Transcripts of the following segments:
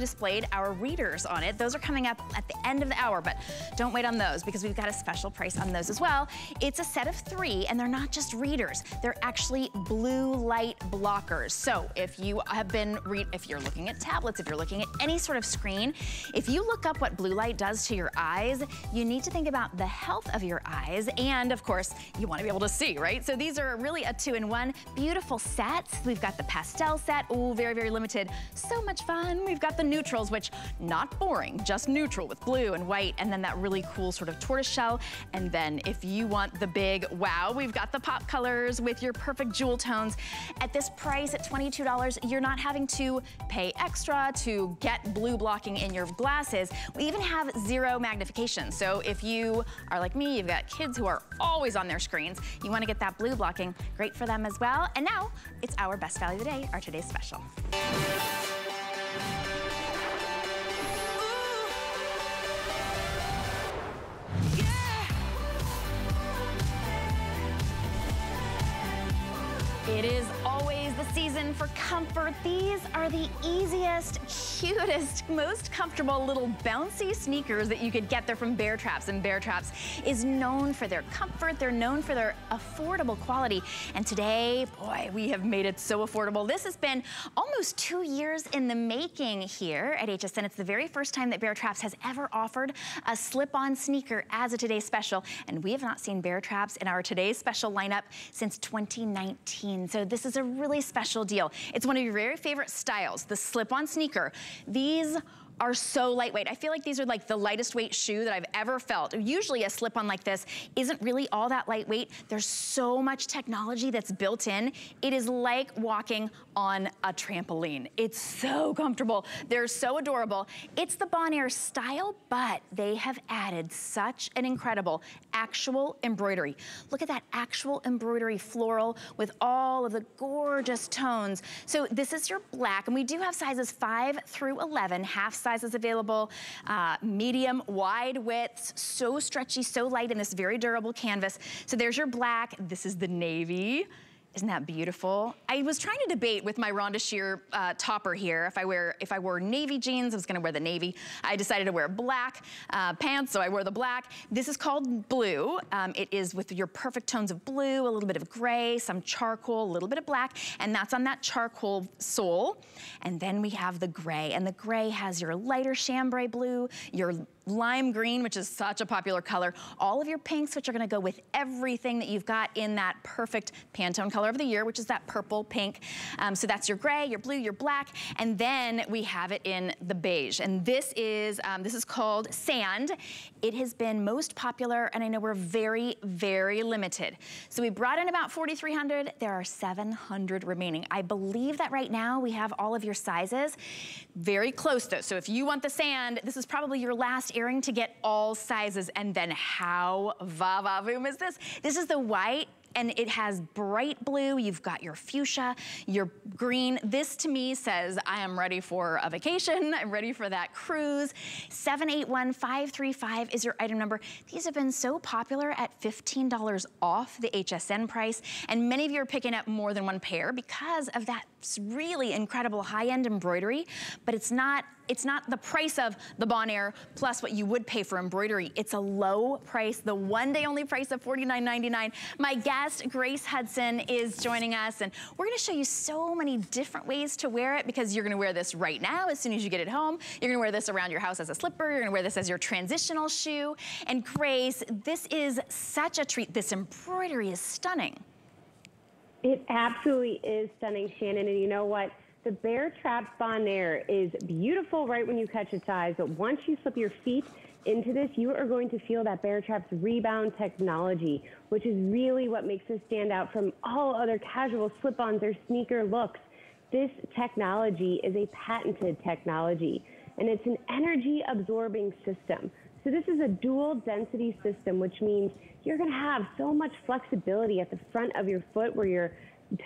displayed our readers on it. Those are coming up at the end of the hour, but don't wait on those because we've got a special price on those as well. It's a set of three, and they're not just readers. They're actually blue light blockers. So if you have been, if you're looking at tablets, if you're looking at any sort of screen, if you look up what blue light does to your eyes, you need to think about the health of your eyes, and of course, you wanna be able to see, right? So these are really a two-in-one beautiful sets. We've got the pastel set, oh, very, very limited. So much fun. We've got the neutrals, which not boring, just neutral with blue and white, and then that really cool sort of tortoise shell. And then if you want the big wow, we've got the pop colors with your perfect jewel tones. At this price at $22, you're not having to pay extra to get blue blocking in your glasses. We even have zero magnification. So if you are like me, you've got kids who are always on their screens, you wanna get that blue blocking, great for them as well. And now it's our best value of the day, our today's special. It is always the season for comfort. These are the easiest, cutest, most comfortable little bouncy sneakers that you could get. They're from Baretraps, and Baretraps is known for their comfort. They're known for their affordable quality. And today, boy, we have made it so affordable. This has been almost two years in the making here at HSN. It's the very first time that Baretraps has ever offered a slip-on sneaker as a Today Special. And we have not seen Baretraps in our Today Special lineup since 2019. So this is a really special deal. It's one of your very favorite styles, the slip-on sneaker. These are so lightweight. I feel like these are like the lightest weight shoe that I've ever felt. Usually a slip-on like this isn't really all that lightweight. There's so much technology that's built in. It is like walking on a trampoline. It's so comfortable. They're so adorable. It's the Bonaire style, but they have added such an incredible actual embroidery. Look at that actual embroidery floral with all of the gorgeous tones. So this is your black, and we do have sizes 5 through 11, half sizes available, uh, medium, wide widths, so stretchy, so light in this very durable canvas. So there's your black. This is the navy. Isn't that beautiful? I was trying to debate with my Rhonda Shear uh, topper here. If I wear, if I wore navy jeans, I was gonna wear the navy. I decided to wear black uh, pants, so I wore the black. This is called blue. Um, it is with your perfect tones of blue, a little bit of gray, some charcoal, a little bit of black, and that's on that charcoal sole. And then we have the gray, and the gray has your lighter chambray blue, your lime green, which is such a popular color, all of your pinks, which are gonna go with everything that you've got in that perfect Pantone color of the year, which is that purple pink. Um, so that's your gray, your blue, your black, and then we have it in the beige. And this is, um, this is called Sand. It has been most popular, and I know we're very, very limited. So we brought in about 4,300. There are 700 remaining. I believe that right now we have all of your sizes. Very close though. So if you want the sand, this is probably your last to get all sizes. And then how va-va-voom is this? This is the white and it has bright blue. You've got your fuchsia, your green. This to me says, I am ready for a vacation. I'm ready for that cruise. 781535 is your item number. These have been so popular at $15 off the HSN price. And many of you are picking up more than one pair because of that really incredible high-end embroidery. But it's not it's not the price of the Bonaire plus what you would pay for embroidery. It's a low price, the one day only price of $49.99. My guest, Grace Hudson, is joining us and we're gonna show you so many different ways to wear it because you're gonna wear this right now as soon as you get it home. You're gonna wear this around your house as a slipper. You're gonna wear this as your transitional shoe. And Grace, this is such a treat. This embroidery is stunning. It absolutely is stunning, Shannon. And you know what? The Baretrap Bonaire is beautiful right when you catch its eyes, but once you slip your feet into this, you are going to feel that Baretrap's rebound technology, which is really what makes this stand out from all other casual slip-ons or sneaker looks. This technology is a patented technology, and it's an energy absorbing system. So this is a dual density system, which means you're gonna have so much flexibility at the front of your foot where you're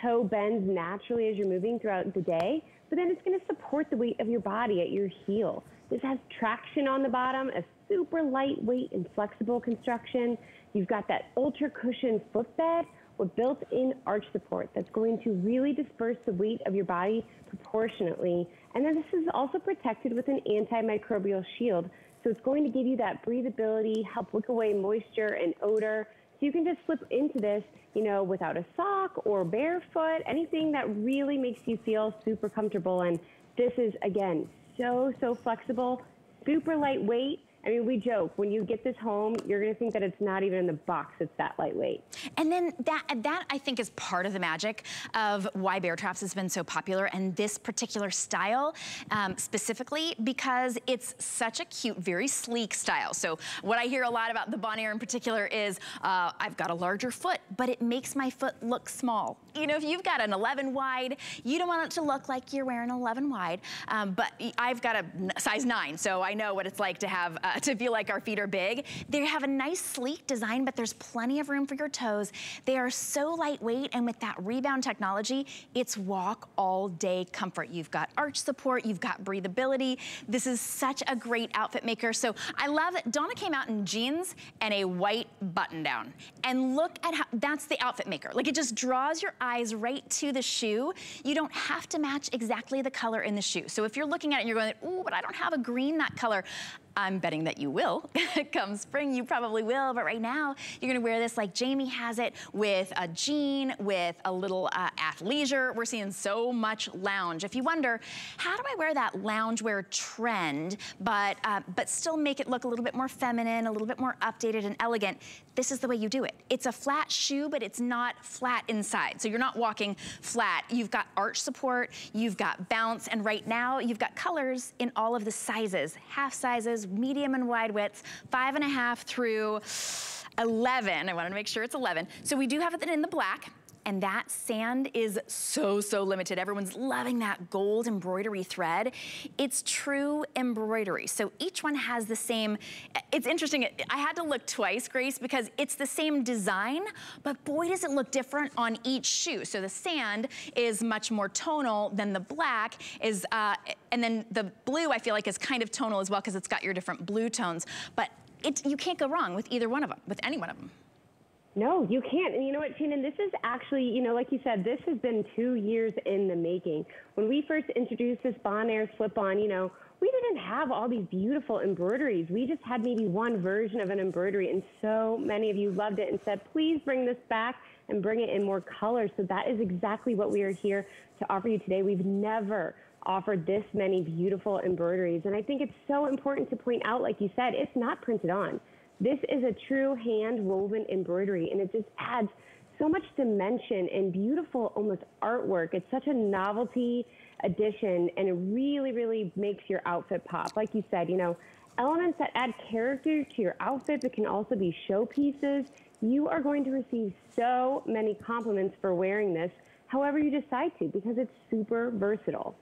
toe bends naturally as you're moving throughout the day, but then it's gonna support the weight of your body at your heel. This has traction on the bottom, a super lightweight and flexible construction. You've got that ultra cushion footbed, with built-in arch support that's going to really disperse the weight of your body proportionately. And then this is also protected with an antimicrobial shield. So it's going to give you that breathability, help wick away moisture and odor. So you can just slip into this, you know, without a sock or barefoot, anything that really makes you feel super comfortable. And this is, again, so, so flexible, super lightweight, I mean, we joke when you get this home, you're going to think that it's not even in the box. It's that lightweight. And then that that I think is part of the magic of why Baretraps has been so popular and this particular style um, specifically because it's such a cute, very sleek style. So what I hear a lot about the Bonaire in particular is uh, I've got a larger foot, but it makes my foot look small. You know, if you've got an 11 wide, you don't want it to look like you're wearing an 11 wide. Um, but I've got a size nine, so I know what it's like to have uh, to feel like our feet are big. They have a nice sleek design, but there's plenty of room for your toes. They are so lightweight, and with that rebound technology, it's walk all day comfort. You've got arch support, you've got breathability. This is such a great outfit maker. So I love. Donna came out in jeans and a white button down. And look at how, that's the outfit maker. Like it just draws your eyes right to the shoe. You don't have to match exactly the color in the shoe. So if you're looking at it and you're going, ooh, but I don't have a green that color. I'm betting that you will. Come spring, you probably will, but right now, you're gonna wear this like Jamie has it with a jean, with a little uh, athleisure. We're seeing so much lounge. If you wonder, how do I wear that loungewear trend, but, uh, but still make it look a little bit more feminine, a little bit more updated and elegant, this is the way you do it. It's a flat shoe, but it's not flat inside. So you're not walking flat. You've got arch support, you've got bounce, and right now, you've got colors in all of the sizes, half sizes, medium and wide widths, five and a half through 11. I wanted to make sure it's 11. So we do have it in the black and that sand is so, so limited. Everyone's loving that gold embroidery thread. It's true embroidery. So each one has the same, it's interesting, I had to look twice, Grace, because it's the same design, but boy, does it look different on each shoe. So the sand is much more tonal than the black is, uh, and then the blue I feel like is kind of tonal as well because it's got your different blue tones. But it, you can't go wrong with either one of them, with any one of them. No, you can't. And you know what, Shannon, this is actually, you know, like you said, this has been two years in the making. When we first introduced this Bonaire slip-on, you know, we didn't have all these beautiful embroideries. We just had maybe one version of an embroidery, and so many of you loved it and said, please bring this back and bring it in more color. So that is exactly what we are here to offer you today. We've never offered this many beautiful embroideries. And I think it's so important to point out, like you said, it's not printed on. This is a true hand woven embroidery and it just adds so much dimension and beautiful almost artwork. It's such a novelty addition and it really, really makes your outfit pop. Like you said, you know, elements that add character to your outfit but can also be showpieces. You are going to receive so many compliments for wearing this however you decide to because it's super versatile.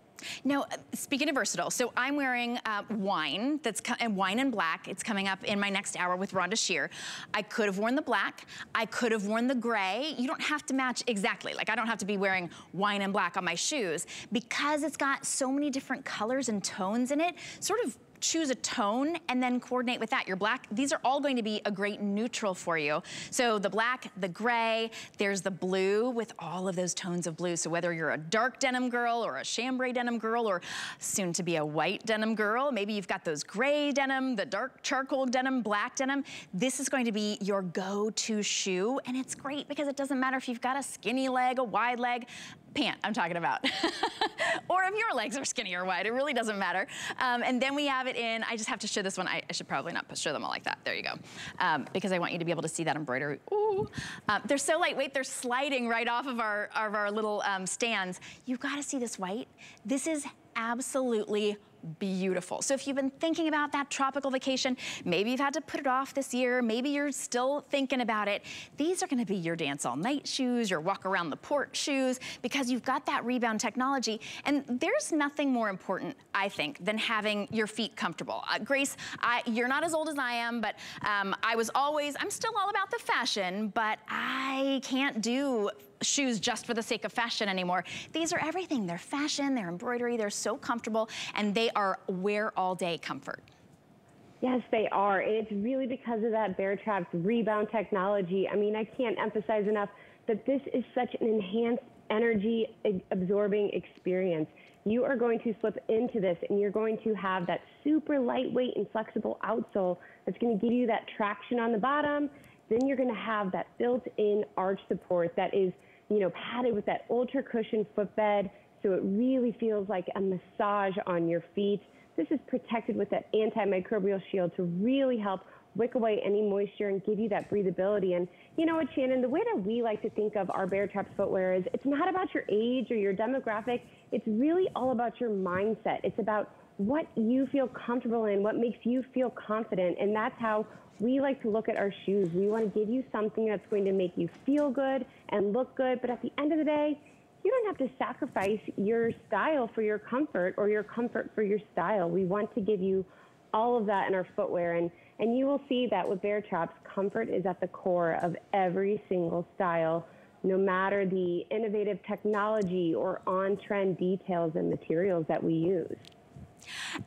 Now, speaking of versatile, so I'm wearing uh, wine, that's and wine and black. It's coming up in my next hour with Rhonda Shear. I could have worn the black. I could have worn the gray. You don't have to match exactly. Like I don't have to be wearing wine and black on my shoes because it's got so many different colors and tones in it, sort of choose a tone and then coordinate with that. Your black, these are all going to be a great neutral for you. So the black, the gray, there's the blue with all of those tones of blue. So whether you're a dark denim girl or a chambray denim girl or soon to be a white denim girl, maybe you've got those gray denim, the dark charcoal denim, black denim, this is going to be your go-to shoe. And it's great because it doesn't matter if you've got a skinny leg, a wide leg, pant I'm talking about. or if your legs are skinny or wide, it really doesn't matter. Um, and then we have it in, I just have to show this one. I, I should probably not show them all like that. There you go. Um, because I want you to be able to see that embroidery. Ooh. Um, they're so lightweight, they're sliding right off of our, of our little um, stands. You've got to see this white. This is absolutely beautiful. So if you've been thinking about that tropical vacation, maybe you've had to put it off this year, maybe you're still thinking about it, these are gonna be your dance all night shoes, your walk around the port shoes, because you've got that rebound technology. And there's nothing more important, I think, than having your feet comfortable. Uh, Grace, I, you're not as old as I am, but um, I was always, I'm still all about the fashion, but I can't do shoes just for the sake of fashion anymore. These are everything. They're fashion, they're embroidery, they're so comfortable, and they are wear all day comfort. Yes, they are. And it's really because of that Baretraps rebound technology. I mean, I can't emphasize enough that this is such an enhanced energy absorbing experience. You are going to slip into this and you're going to have that super lightweight and flexible outsole that's going to give you that traction on the bottom. Then you're going to have that built-in arch support that is, you know, padded with that ultra cushion footbed. So it really feels like a massage on your feet. This is protected with that antimicrobial shield to really help wick away any moisture and give you that breathability. And you know what, Shannon, the way that we like to think of our Baretraps footwear is it's not about your age or your demographic. It's really all about your mindset. It's about what you feel comfortable in, what makes you feel confident. And that's how we like to look at our shoes. We want to give you something that's going to make you feel good and look good. But at the end of the day, you don't have to sacrifice your style for your comfort or your comfort for your style. We want to give you all of that in our footwear. And, and you will see that with Baretraps, comfort is at the core of every single style, no matter the innovative technology or on trend details and materials that we use.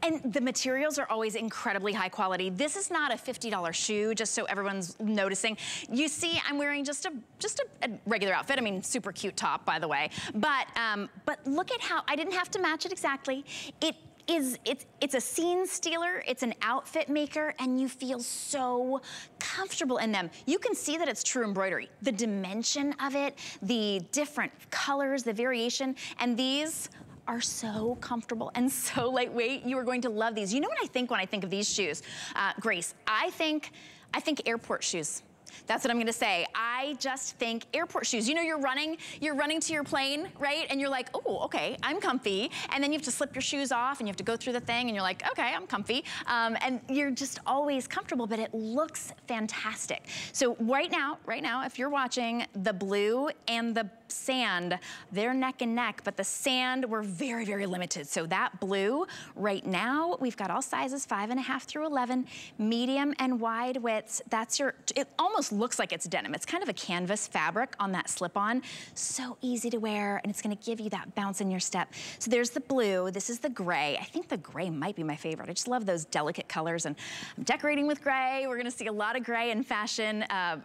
And the materials are always incredibly high quality. This is not a $50 shoe, just so everyone's noticing. You see, I'm wearing just a just a, a regular outfit. I mean, super cute top, by the way. But um, but look at how I didn't have to match it exactly. It is it's it's a scene stealer, it's an outfit maker, and you feel so comfortable in them. You can see that it's true embroidery. The dimension of it, the different colors, the variation, and these are so comfortable and so lightweight. You are going to love these. You know what I think when I think of these shoes? Uh, Grace, I think, I think airport shoes. That's what I'm gonna say. I just think airport shoes. You know you're running, you're running to your plane, right? And you're like, oh, okay, I'm comfy. And then you have to slip your shoes off and you have to go through the thing and you're like, okay, I'm comfy. Um, and you're just always comfortable, but it looks fantastic. So right now, right now, if you're watching the blue and the sand, they're neck and neck, but the sand, we're very, very limited. So that blue, right now, we've got all sizes, five and a half through 11, medium and wide widths. That's your, it almost looks like it's denim. It's kind of a canvas fabric on that slip-on. So easy to wear, and it's gonna give you that bounce in your step. So there's the blue, this is the gray. I think the gray might be my favorite. I just love those delicate colors, and I'm decorating with gray. We're gonna see a lot of gray in fashion, uh,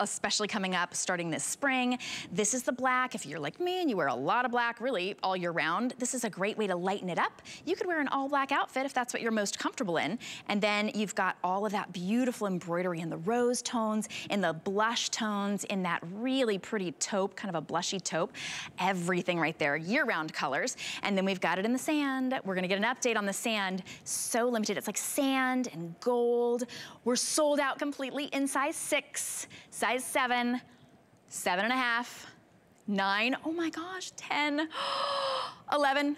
especially coming up starting this spring. This is the black. If you're like me and you wear a lot of black really all year round, this is a great way to lighten it up. You could wear an all black outfit if that's what you're most comfortable in. And then you've got all of that beautiful embroidery in the rose tones in the blush tones, in that really pretty taupe, kind of a blushy taupe. Everything right there, year-round colors. And then we've got it in the sand. We're gonna get an update on the sand. So limited, it's like sand and gold. We're sold out completely in size six, size seven, seven and a half, nine, oh my gosh, 10, 11,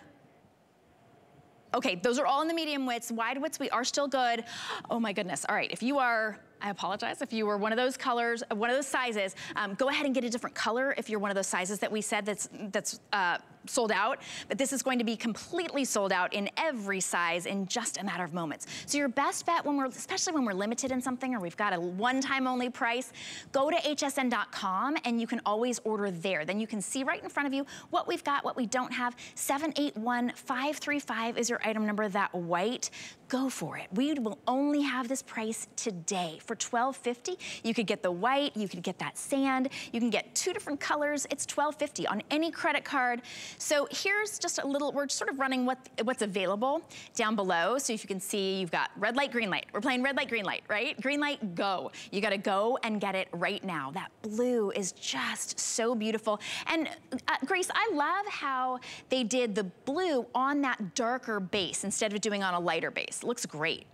Okay, those are all in the medium widths. Wide widths, we are still good. Oh my goodness. All right, if you are I apologize if you were one of those colors, one of those sizes, um, go ahead and get a different color if you're one of those sizes that we said that's, that's uh, sold out, but this is going to be completely sold out in every size in just a matter of moments. So your best bet when we're, especially when we're limited in something or we've got a one-time only price, go to hsn.com and you can always order there. Then you can see right in front of you what we've got, what we don't have. 781535 is your item number, that white go for it. We will only have this price today. For $12.50, you could get the white, you could get that sand, you can get two different colors. It's $12.50 on any credit card. So here's just a little, we're sort of running what, what's available down below. So if you can see, you've got red light, green light. We're playing red light, green light, right? Green light, go. You gotta go and get it right now. That blue is just so beautiful. And uh, Grace, I love how they did the blue on that darker base instead of doing on a lighter base. Looks great.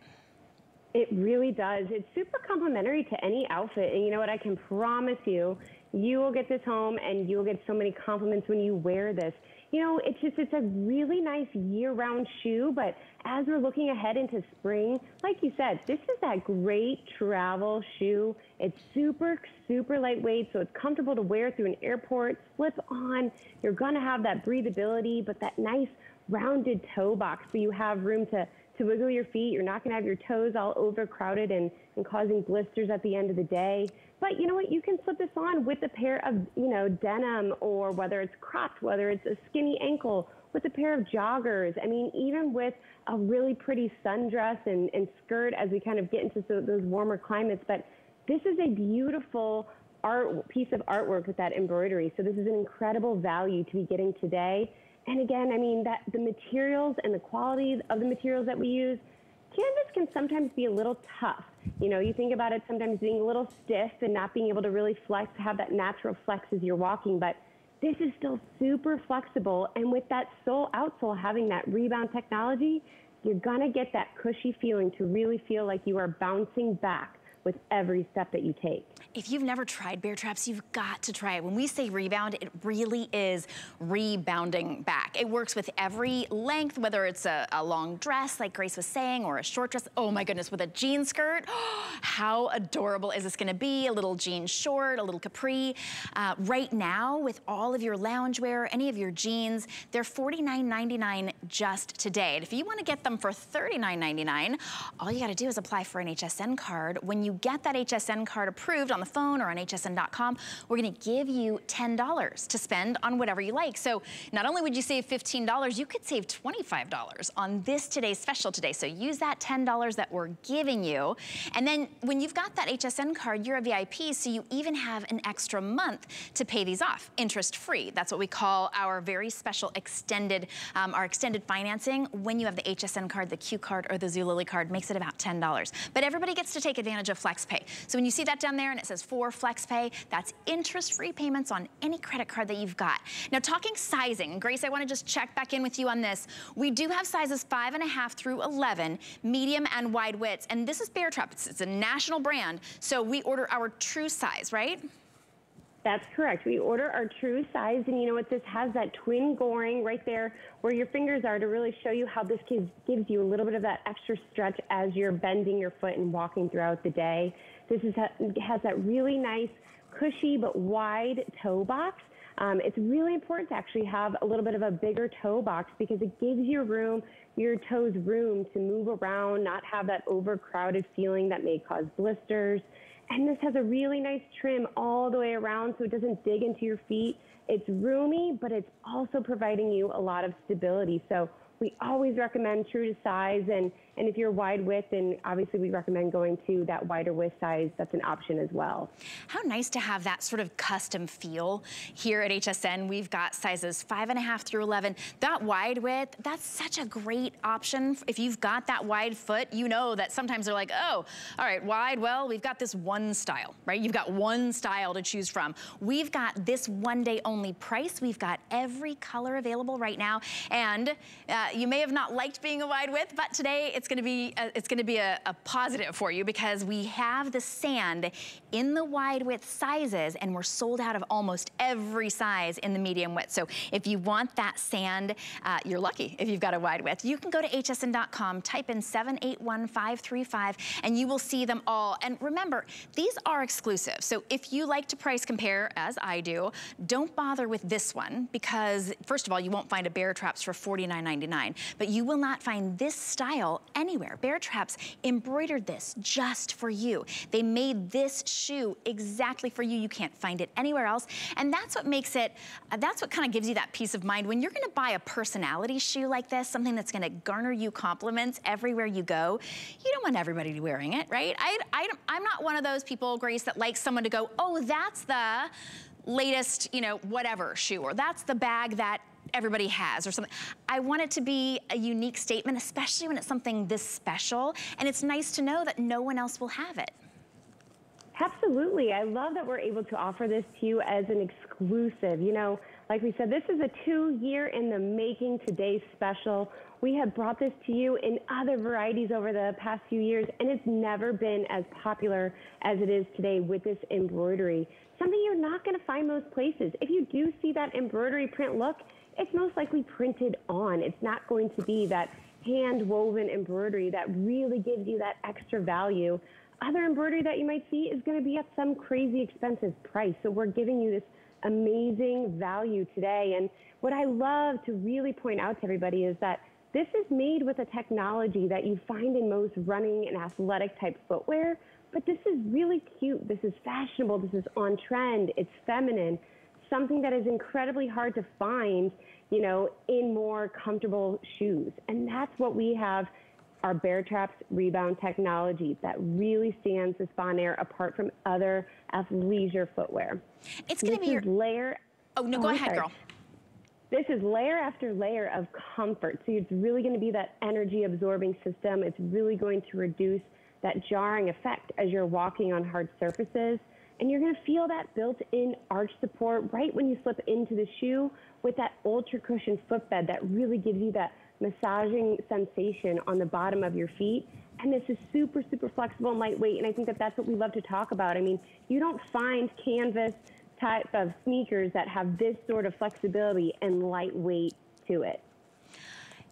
It really does. It's super complimentary to any outfit. And you know what? I can promise you, you will get this home and you will get so many compliments when you wear this. You know, it's just, it's a really nice year round shoe. But as we're looking ahead into spring, like you said, this is that great travel shoe. It's super, super lightweight. So it's comfortable to wear through an airport, slip on. You're going to have that breathability, but that nice rounded toe box so you have room to to wiggle your feet. You're not going to have your toes all overcrowded and, and causing blisters at the end of the day. But you know what? You can slip this on with a pair of, you know, denim or whether it's cropped, whether it's a skinny ankle, with a pair of joggers. I mean, even with a really pretty sundress and, and skirt as we kind of get into so, those warmer climates. But this is a beautiful art piece of artwork with that embroidery. So this is an incredible value to be getting today. And again, I mean that the materials and the quality of the materials that we use, canvas can sometimes be a little tough. You know, you think about it sometimes being a little stiff and not being able to really flex, have that natural flex as you're walking, but this is still super flexible. And with that sole outsole having that rebound technology, you're gonna get that cushy feeling to really feel like you are bouncing back with every step that you take. If you've never tried Baretraps, you've got to try it. When we say rebound, it really is rebounding back. It works with every length, whether it's a, a long dress, like Grace was saying, or a short dress. Oh my goodness, with a jean skirt. How adorable is this gonna be? A little jean short, a little capri. Uh, right now, with all of your loungewear, any of your jeans, they're $49.99 just today. And if you wanna get them for $39.99, all you gotta do is apply for an HSN card. When you get that HSN card approved on the phone or on hsn.com, we're gonna give you $10 to spend on whatever you like. So not only would you save $15, you could save $25 on this today's special today. So use that $10 that we're giving you. And then when you've got that HSN card, you're a VIP, so you even have an extra month to pay these off, interest-free. That's what we call our very special extended, um, our extended financing. When you have the HSN card, the Q card, or the Zulily card, makes it about $10. But everybody gets to take advantage of FlexPay. So when you see that down there and it says for FlexPay, that's interest-free payments on any credit card that you've got. Now talking sizing, Grace, I wanna just check back in with you on this. We do have sizes five and a half through 11, medium and wide widths, and this is Baretrap. It's, it's a national brand, so we order our true size, right? That's correct. We order our true size, and you know what? This has that twin goring right there where your fingers are to really show you how this gives, gives you a little bit of that extra stretch as you're bending your foot and walking throughout the day. This is, has that really nice, cushy but wide toe box. Um, it's really important to actually have a little bit of a bigger toe box because it gives your room, your toes room to move around, not have that overcrowded feeling that may cause blisters. And this has a really nice trim all the way around so it doesn't dig into your feet. It's roomy, but it's also providing you a lot of stability. So we always recommend true to size and and if you're wide width, then obviously we recommend going to that wider width size. That's an option as well. How nice to have that sort of custom feel here at HSN. We've got sizes five and a half through 11. That wide width, that's such a great option. If you've got that wide foot, you know that sometimes they're like, oh, all right, wide, well, we've got this one style, right? You've got one style to choose from. We've got this one day only price. We've got every color available right now. And uh, you may have not liked being a wide width, but today it's gonna be a, it's gonna be a, a positive for you because we have the sand in the wide width sizes and we're sold out of almost every size in the medium width. So if you want that sand, uh, you're lucky if you've got a wide width. You can go to hsn.com, type in 781535 and you will see them all. And remember, these are exclusive. So if you like to price compare, as I do, don't bother with this one because first of all, you won't find a Baretraps for $49.99, but you will not find this style anywhere. Baretraps embroidered this just for you. They made this shoe exactly for you. You can't find it anywhere else. And that's what makes it, uh, that's what kind of gives you that peace of mind. When you're gonna buy a personality shoe like this, something that's gonna garner you compliments everywhere you go, you don't want everybody wearing it, right? I, I, I'm not one of those people, Grace, that likes someone to go, oh, that's the latest, you know, whatever shoe, or that's the bag that everybody has or something. I want it to be a unique statement, especially when it's something this special. And it's nice to know that no one else will have it. Absolutely. I love that we're able to offer this to you as an exclusive. You know, like we said, this is a two year in the making today's special. We have brought this to you in other varieties over the past few years, and it's never been as popular as it is today with this embroidery. Something you're not going to find most places. If you do see that embroidery print look, it's most likely printed on. It's not going to be that hand woven embroidery that really gives you that extra value. Other embroidery that you might see is going to be at some crazy expensive price. So we're giving you this amazing value today. And what I love to really point out to everybody is that this is made with a technology that you find in most running and athletic type footwear, but this is really cute. This is fashionable. This is on trend. It's feminine something that is incredibly hard to find, you know, in more comfortable shoes. And that's what we have our Baretraps rebound technology that really stands this Bonaire apart from other athleisure footwear. It's going to be your layer. Oh no, oh, go I'm ahead, sorry. girl. This is layer after layer of comfort. So it's really going to be that energy absorbing system. It's really going to reduce that jarring effect as you're walking on hard surfaces. And you're going to feel that built in arch support right when you slip into the shoe with that ultra cushion footbed that really gives you that massaging sensation on the bottom of your feet. And this is super, super flexible and lightweight. And I think that that's what we love to talk about. I mean, you don't find canvas type of sneakers that have this sort of flexibility and lightweight to it.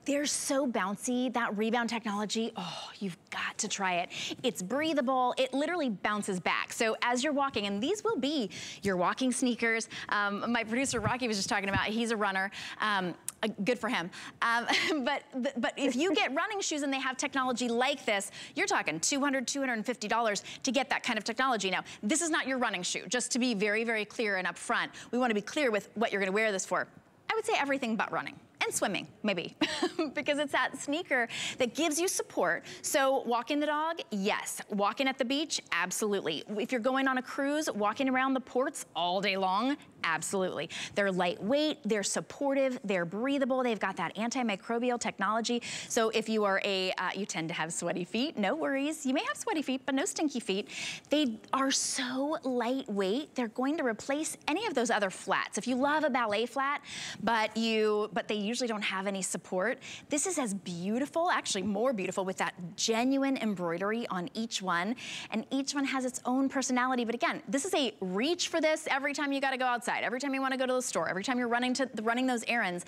They're so bouncy, that rebound technology, oh, you've got to try it. It's breathable, it literally bounces back. So as you're walking, and these will be your walking sneakers. Um, my producer Rocky was just talking about, he's a runner. Um, uh, good for him. Um, but, but if you get running shoes and they have technology like this, you're talking $200, $250 to get that kind of technology. Now, this is not your running shoe, just to be very, very clear and upfront. We wanna be clear with what you're gonna wear this for. I would say everything but running and swimming, maybe, because it's that sneaker that gives you support. So walking the dog, yes. Walking at the beach, absolutely. If you're going on a cruise, walking around the ports all day long, Absolutely. They're lightweight, they're supportive, they're breathable, they've got that antimicrobial technology. So if you are a, uh, you tend to have sweaty feet, no worries. You may have sweaty feet, but no stinky feet. They are so lightweight, they're going to replace any of those other flats. If you love a ballet flat, but you, but they usually don't have any support, this is as beautiful, actually more beautiful with that genuine embroidery on each one. And each one has its own personality. But again, this is a reach for this every time you gotta go outside outside, every time you wanna go to the store, every time you're running to running those errands,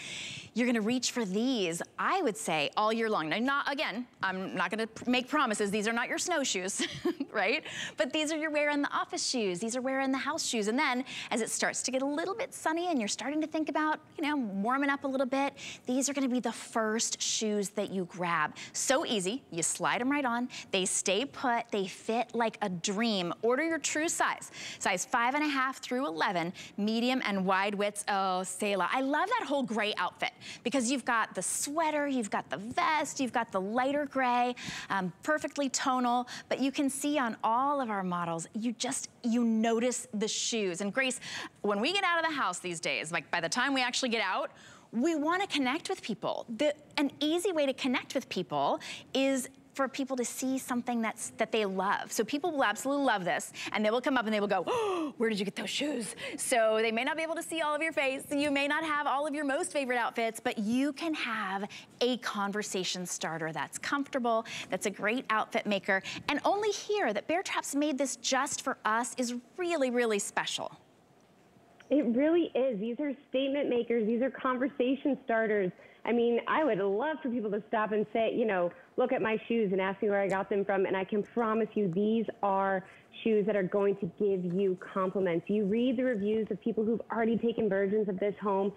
you're gonna reach for these, I would say, all year long. Now, not, again, I'm not gonna make promises. These are not your snowshoes, right? But these are your wear in the office shoes. These are wear in the house shoes. And then as it starts to get a little bit sunny and you're starting to think about, you know, warming up a little bit, these are gonna be the first shoes that you grab. So easy, you slide them right on. They stay put, they fit like a dream. Order your true size, size five and a half through 11, medium and wide widths. Oh, Selah. I love that whole gray outfit because you've got the sweater, you've got the vest, you've got the lighter gray, um, perfectly tonal, but you can see on all of our models, you just, you notice the shoes. And Grace, when we get out of the house these days, like by the time we actually get out, we want to connect with people. The, an easy way to connect with people is for people to see something that's that they love. So people will absolutely love this and they will come up and they will go, oh, where did you get those shoes? So they may not be able to see all of your face. You may not have all of your most favorite outfits, but you can have a conversation starter that's comfortable, that's a great outfit maker. And only here that Baretraps made this just for us is really, really special. It really is. These are statement makers. These are conversation starters. I mean, I would love for people to stop and say, you know, look at my shoes and ask me where I got them from. And I can promise you, these are shoes that are going to give you compliments. You read the reviews of people who've already taken versions of this home.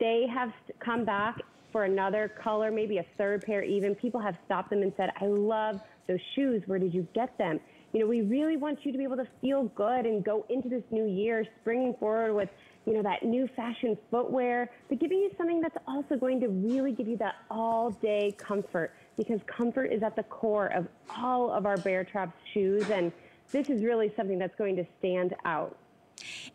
They have come back for another color, maybe a third pair even. People have stopped them and said, I love those shoes. Where did you get them? You know, we really want you to be able to feel good and go into this new year springing forward with you know, that new fashion footwear, but giving you something that's also going to really give you that all day comfort because comfort is at the core of all of our Baretraps shoes. And this is really something that's going to stand out.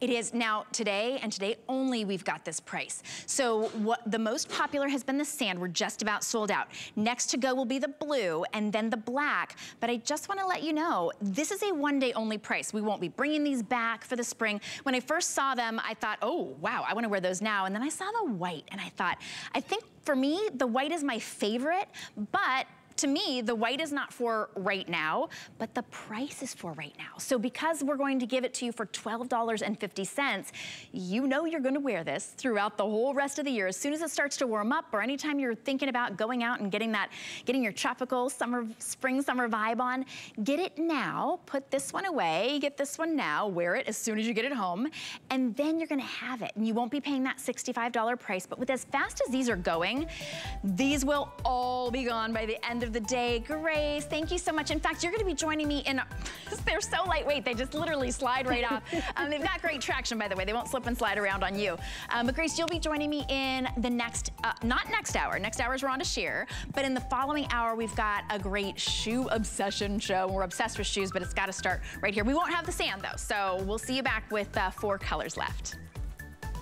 It is now today and today only we've got this price. So what the most popular has been the sand. We're just about sold out. Next to go will be the blue and then the black. But I just want to let you know, this is a one day only price. We won't be bringing these back for the spring. When I first saw them, I thought, oh, wow, I want to wear those now. And then I saw the white and I thought, I think for me, the white is my favorite, but to me, the white is not for right now, but the price is for right now. So because we're going to give it to you for $12.50, you know you're gonna wear this throughout the whole rest of the year. As soon as it starts to warm up or anytime you're thinking about going out and getting that, getting your tropical summer, spring, summer vibe on, get it now, put this one away, get this one now, wear it as soon as you get it home, and then you're gonna have it. And you won't be paying that $65 price, but with as fast as these are going, these will all be gone by the end the day. Grace, thank you so much. In fact, you're gonna be joining me in, they're so lightweight, they just literally slide right off. Um, they've got great traction, by the way. They won't slip and slide around on you. Um, but Grace, you'll be joining me in the next, uh, not next hour, next hour is Rhonda Shear, but in the following hour, we've got a great shoe obsession show. We're obsessed with shoes, but it's gotta start right here. We won't have the sand though, so we'll see you back with uh, four colors left.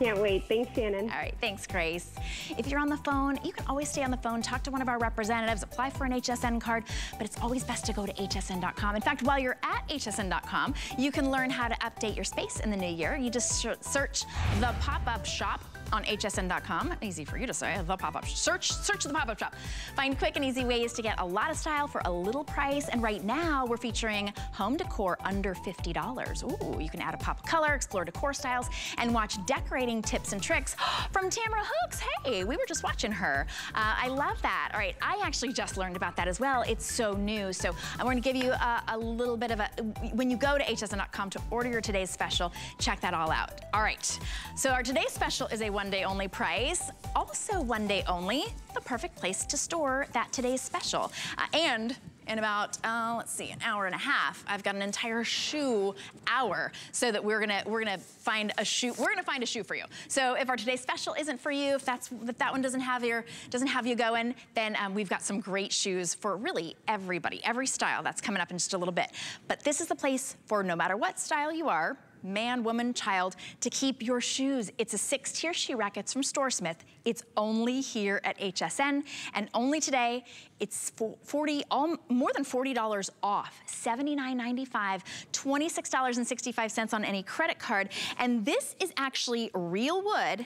Can't wait. Thanks, Shannon. All right, thanks, Grace. If you're on the phone, you can always stay on the phone, talk to one of our representatives, apply for an HSN card, but it's always best to go to hsn.com. In fact, while you're at hsn.com, you can learn how to update your space in the new year. You just search the pop-up shop on hsn.com. Easy for you to say, the pop-up. Search, search the pop-up shop. Find quick and easy ways to get a lot of style for a little price. And right now, we're featuring home decor under $50. Ooh, you can add a pop of color, explore decor styles, and watch decorating tips and tricks from Tamara Hooks. Hey, we were just watching her. Uh, I love that. All right, I actually just learned about that as well. It's so new. So I want to give you a, a little bit of a, when you go to hsn.com to order your today's special, check that all out. All right, so our today's special is a one day only price. Also one day only, the perfect place to store that today's special. Uh, and in about, uh, let's see, an hour and a half, I've got an entire shoe hour so that we're gonna we're gonna find a shoe, we're gonna find a shoe for you. So if our today's special isn't for you, if that's if that one doesn't have your doesn't have you going, then um, we've got some great shoes for really everybody, every style. That's coming up in just a little bit. But this is the place for no matter what style you are, man, woman, child, to keep your shoes. It's a six-tier shoe rack. It's from StoreSmith. It's only here at HSN, and only today, it's 40, all, more than $40 off, $79.95, $26.65 on any credit card. And this is actually real wood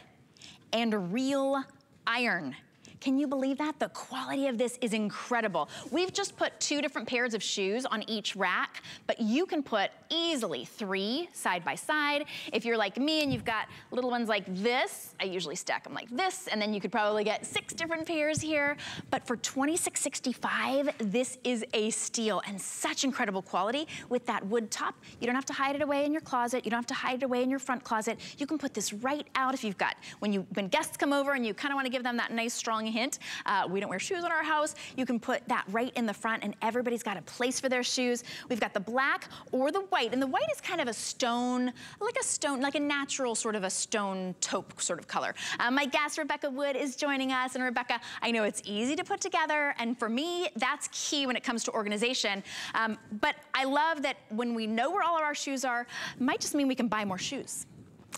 and real iron. Can you believe that? The quality of this is incredible. We've just put two different pairs of shoes on each rack, but you can put easily three side by side. If you're like me and you've got little ones like this, I usually stack them like this, and then you could probably get six different pairs here. But for $26.65, this is a steal and such incredible quality with that wood top. You don't have to hide it away in your closet. You don't have to hide it away in your front closet. You can put this right out if you've got, when you when guests come over and you kind of want to give them that nice strong hint. Uh, we don't wear shoes in our house. You can put that right in the front and everybody's got a place for their shoes. We've got the black or the white. And the white is kind of a stone, like a stone, like a natural sort of a stone taupe sort of color. Uh, my guest, Rebecca Wood, is joining us. And Rebecca, I know it's easy to put together. And for me, that's key when it comes to organization. Um, but I love that when we know where all of our shoes are, might just mean we can buy more shoes.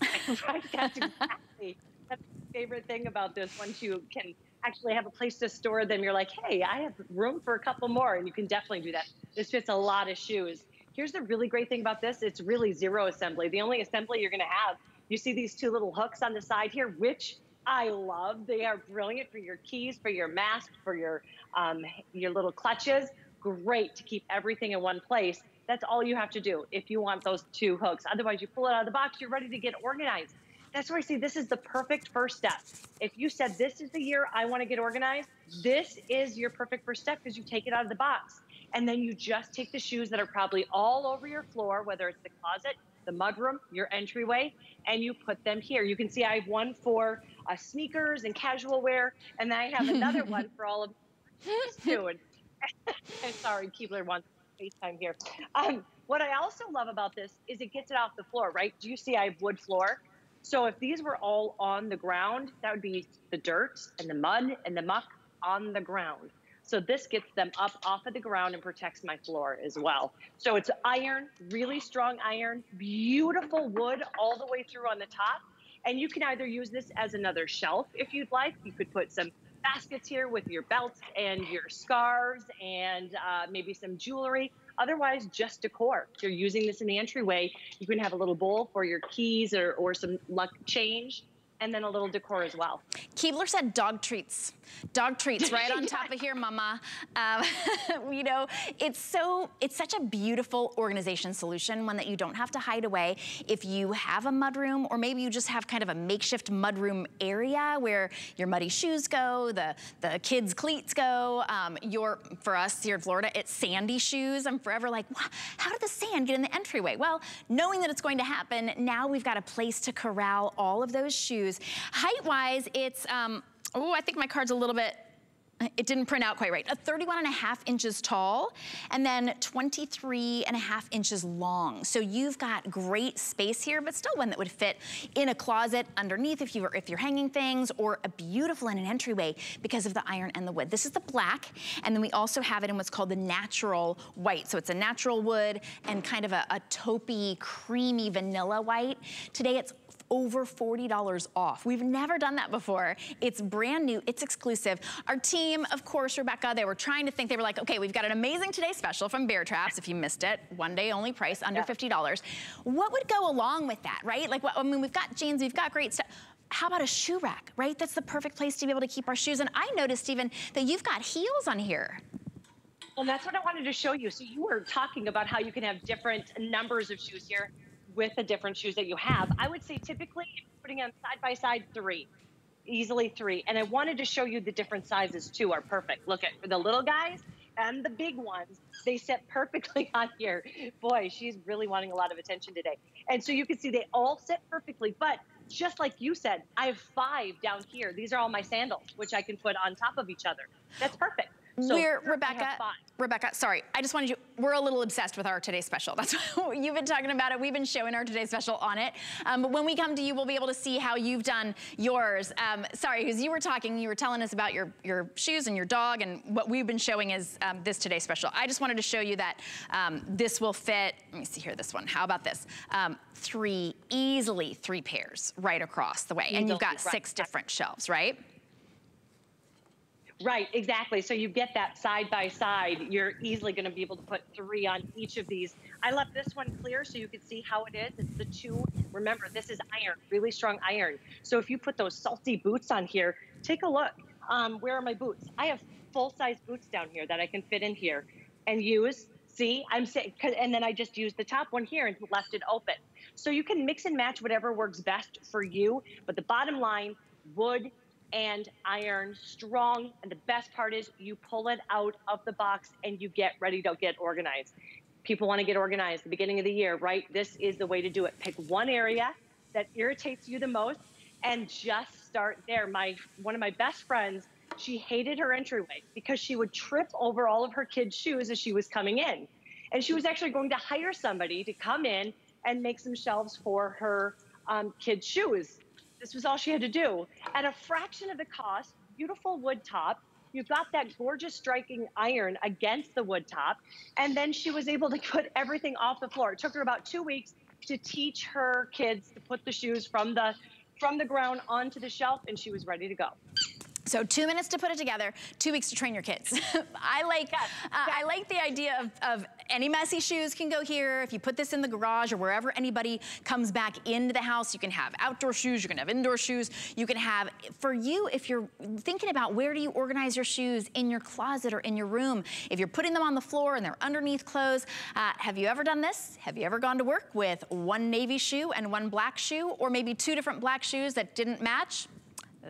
right, that's exactly. That's my favorite thing about this. Once you can actually have a place to store them, you're like, hey, I have room for a couple more, and you can definitely do that. This fits a lot of shoes. Here's the really great thing about this. It's really zero assembly. The only assembly you're gonna have, you see these two little hooks on the side here, which I love. They are brilliant for your keys, for your mask, for your, um, your little clutches. Great to keep everything in one place. That's all you have to do if you want those two hooks. Otherwise, you pull it out of the box, you're ready to get organized. That's where I say this is the perfect first step. If you said this is the year I want to get organized, this is your perfect first step because you take it out of the box. And then you just take the shoes that are probably all over your floor, whether it's the closet, the mudroom, your entryway, and you put them here. You can see I have one for uh, sneakers and casual wear, and then I have another one for all of doing. Sorry, Keebler wants FaceTime here. Um, what I also love about this is it gets it off the floor, right? Do you see I have wood floor? So if these were all on the ground, that would be the dirt and the mud and the muck on the ground. So this gets them up off of the ground and protects my floor as well. So it's iron, really strong iron, beautiful wood all the way through on the top. And you can either use this as another shelf if you'd like. You could put some baskets here with your belts and your scarves and uh, maybe some jewelry. Otherwise, just decor. You're using this in the entryway, you can have a little bowl for your keys or, or some luck change and then a little decor as well. Keebler said dog treats. Dog treats right on top of here, mama. Um, you know, it's so, it's such a beautiful organization solution, one that you don't have to hide away. If you have a mudroom, or maybe you just have kind of a makeshift mudroom area where your muddy shoes go, the, the kids' cleats go, um, your, for us here in Florida, it's sandy shoes. I'm forever like, how did the sand get in the entryway? Well, knowing that it's going to happen, now we've got a place to corral all of those shoes. Height-wise, it's, um, oh, I think my card's a little bit it didn't print out quite right. A 31 and a half inches tall and then 23 and a half inches long. So you've got great space here, but still one that would fit in a closet underneath if you were if you're hanging things or a beautiful in an entryway because of the iron and the wood. This is the black, and then we also have it in what's called the natural white. So it's a natural wood and kind of a, a taupey, creamy vanilla white. Today it's over $40 off. We've never done that before. It's brand new, it's exclusive. Our team, of course, Rebecca, they were trying to think, they were like, okay, we've got an amazing today special from Baretraps. If you missed it, one day only price, under $50. What would go along with that, right? Like, I mean, we've got jeans, we've got great stuff how about a shoe rack, right? That's the perfect place to be able to keep our shoes. And I noticed, Stephen, that you've got heels on here. Well, that's what I wanted to show you. So you were talking about how you can have different numbers of shoes here with the different shoes that you have. I would say typically putting on side by side three, easily three. And I wanted to show you the different sizes too are perfect. Look at the little guys and the big ones. They sit perfectly on here. Boy, she's really wanting a lot of attention today. And so you can see they all sit perfectly, but just like you said, I have five down here. These are all my sandals, which I can put on top of each other. That's perfect. So we're Rebecca. Rebecca, sorry, I just wanted you. We're a little obsessed with our today special. That's what you've been talking about it. We've been showing our today special on it. Um, but when we come to you, we'll be able to see how you've done yours. Um, sorry, because you were talking, you were telling us about your your shoes and your dog, and what we've been showing is um, this today special. I just wanted to show you that um, this will fit. Let me see here. This one. How about this? Um, three easily three pairs right across the way, and you've got six different shelves, right? Right, exactly. So you get that side by side. You're easily going to be able to put three on each of these. I left this one clear so you can see how it is. It's the two. Remember, this is iron, really strong iron. So if you put those salty boots on here, take a look. Um, where are my boots? I have full size boots down here that I can fit in here and use. See, I'm saying, and then I just used the top one here and left it open. So you can mix and match whatever works best for you. But the bottom line, wood and iron strong. And the best part is you pull it out of the box and you get ready to get organized. People want to get organized the beginning of the year, right? This is the way to do it. Pick one area that irritates you the most and just start there. My one of my best friends, she hated her entryway because she would trip over all of her kids' shoes as she was coming in. And she was actually going to hire somebody to come in and make some shelves for her um, kids' shoes. This was all she had to do. At a fraction of the cost, beautiful wood top. You've got that gorgeous striking iron against the wood top. And then she was able to put everything off the floor. It took her about two weeks to teach her kids to put the shoes from the from the ground onto the shelf and she was ready to go. So two minutes to put it together, two weeks to train your kids. I like yes, uh, I like the idea of, of, any messy shoes can go here. If you put this in the garage or wherever anybody comes back into the house, you can have outdoor shoes, you can have indoor shoes, you can have, for you, if you're thinking about where do you organize your shoes in your closet or in your room, if you're putting them on the floor and they're underneath clothes, uh, have you ever done this? Have you ever gone to work with one navy shoe and one black shoe or maybe two different black shoes that didn't match?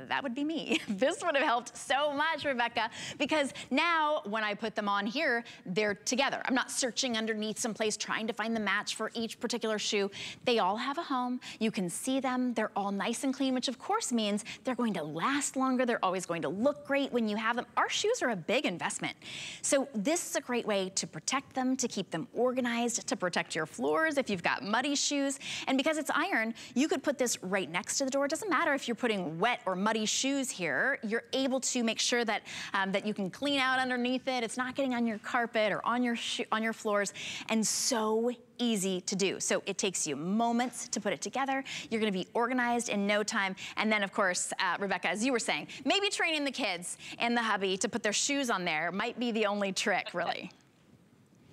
That would be me. this would have helped so much, Rebecca, because now when I put them on here, they're together. I'm not searching underneath someplace trying to find the match for each particular shoe. They all have a home. You can see them. They're all nice and clean, which of course means they're going to last longer. They're always going to look great when you have them. Our shoes are a big investment. So this is a great way to protect them, to keep them organized, to protect your floors if you've got muddy shoes. And because it's iron, you could put this right next to the door. It doesn't matter if you're putting wet or muddy shoes here, you're able to make sure that, um, that you can clean out underneath it. It's not getting on your carpet or on your, on your floors. And so easy to do. So it takes you moments to put it together. You're gonna be organized in no time. And then of course, uh, Rebecca, as you were saying, maybe training the kids and the hubby to put their shoes on there might be the only trick, really.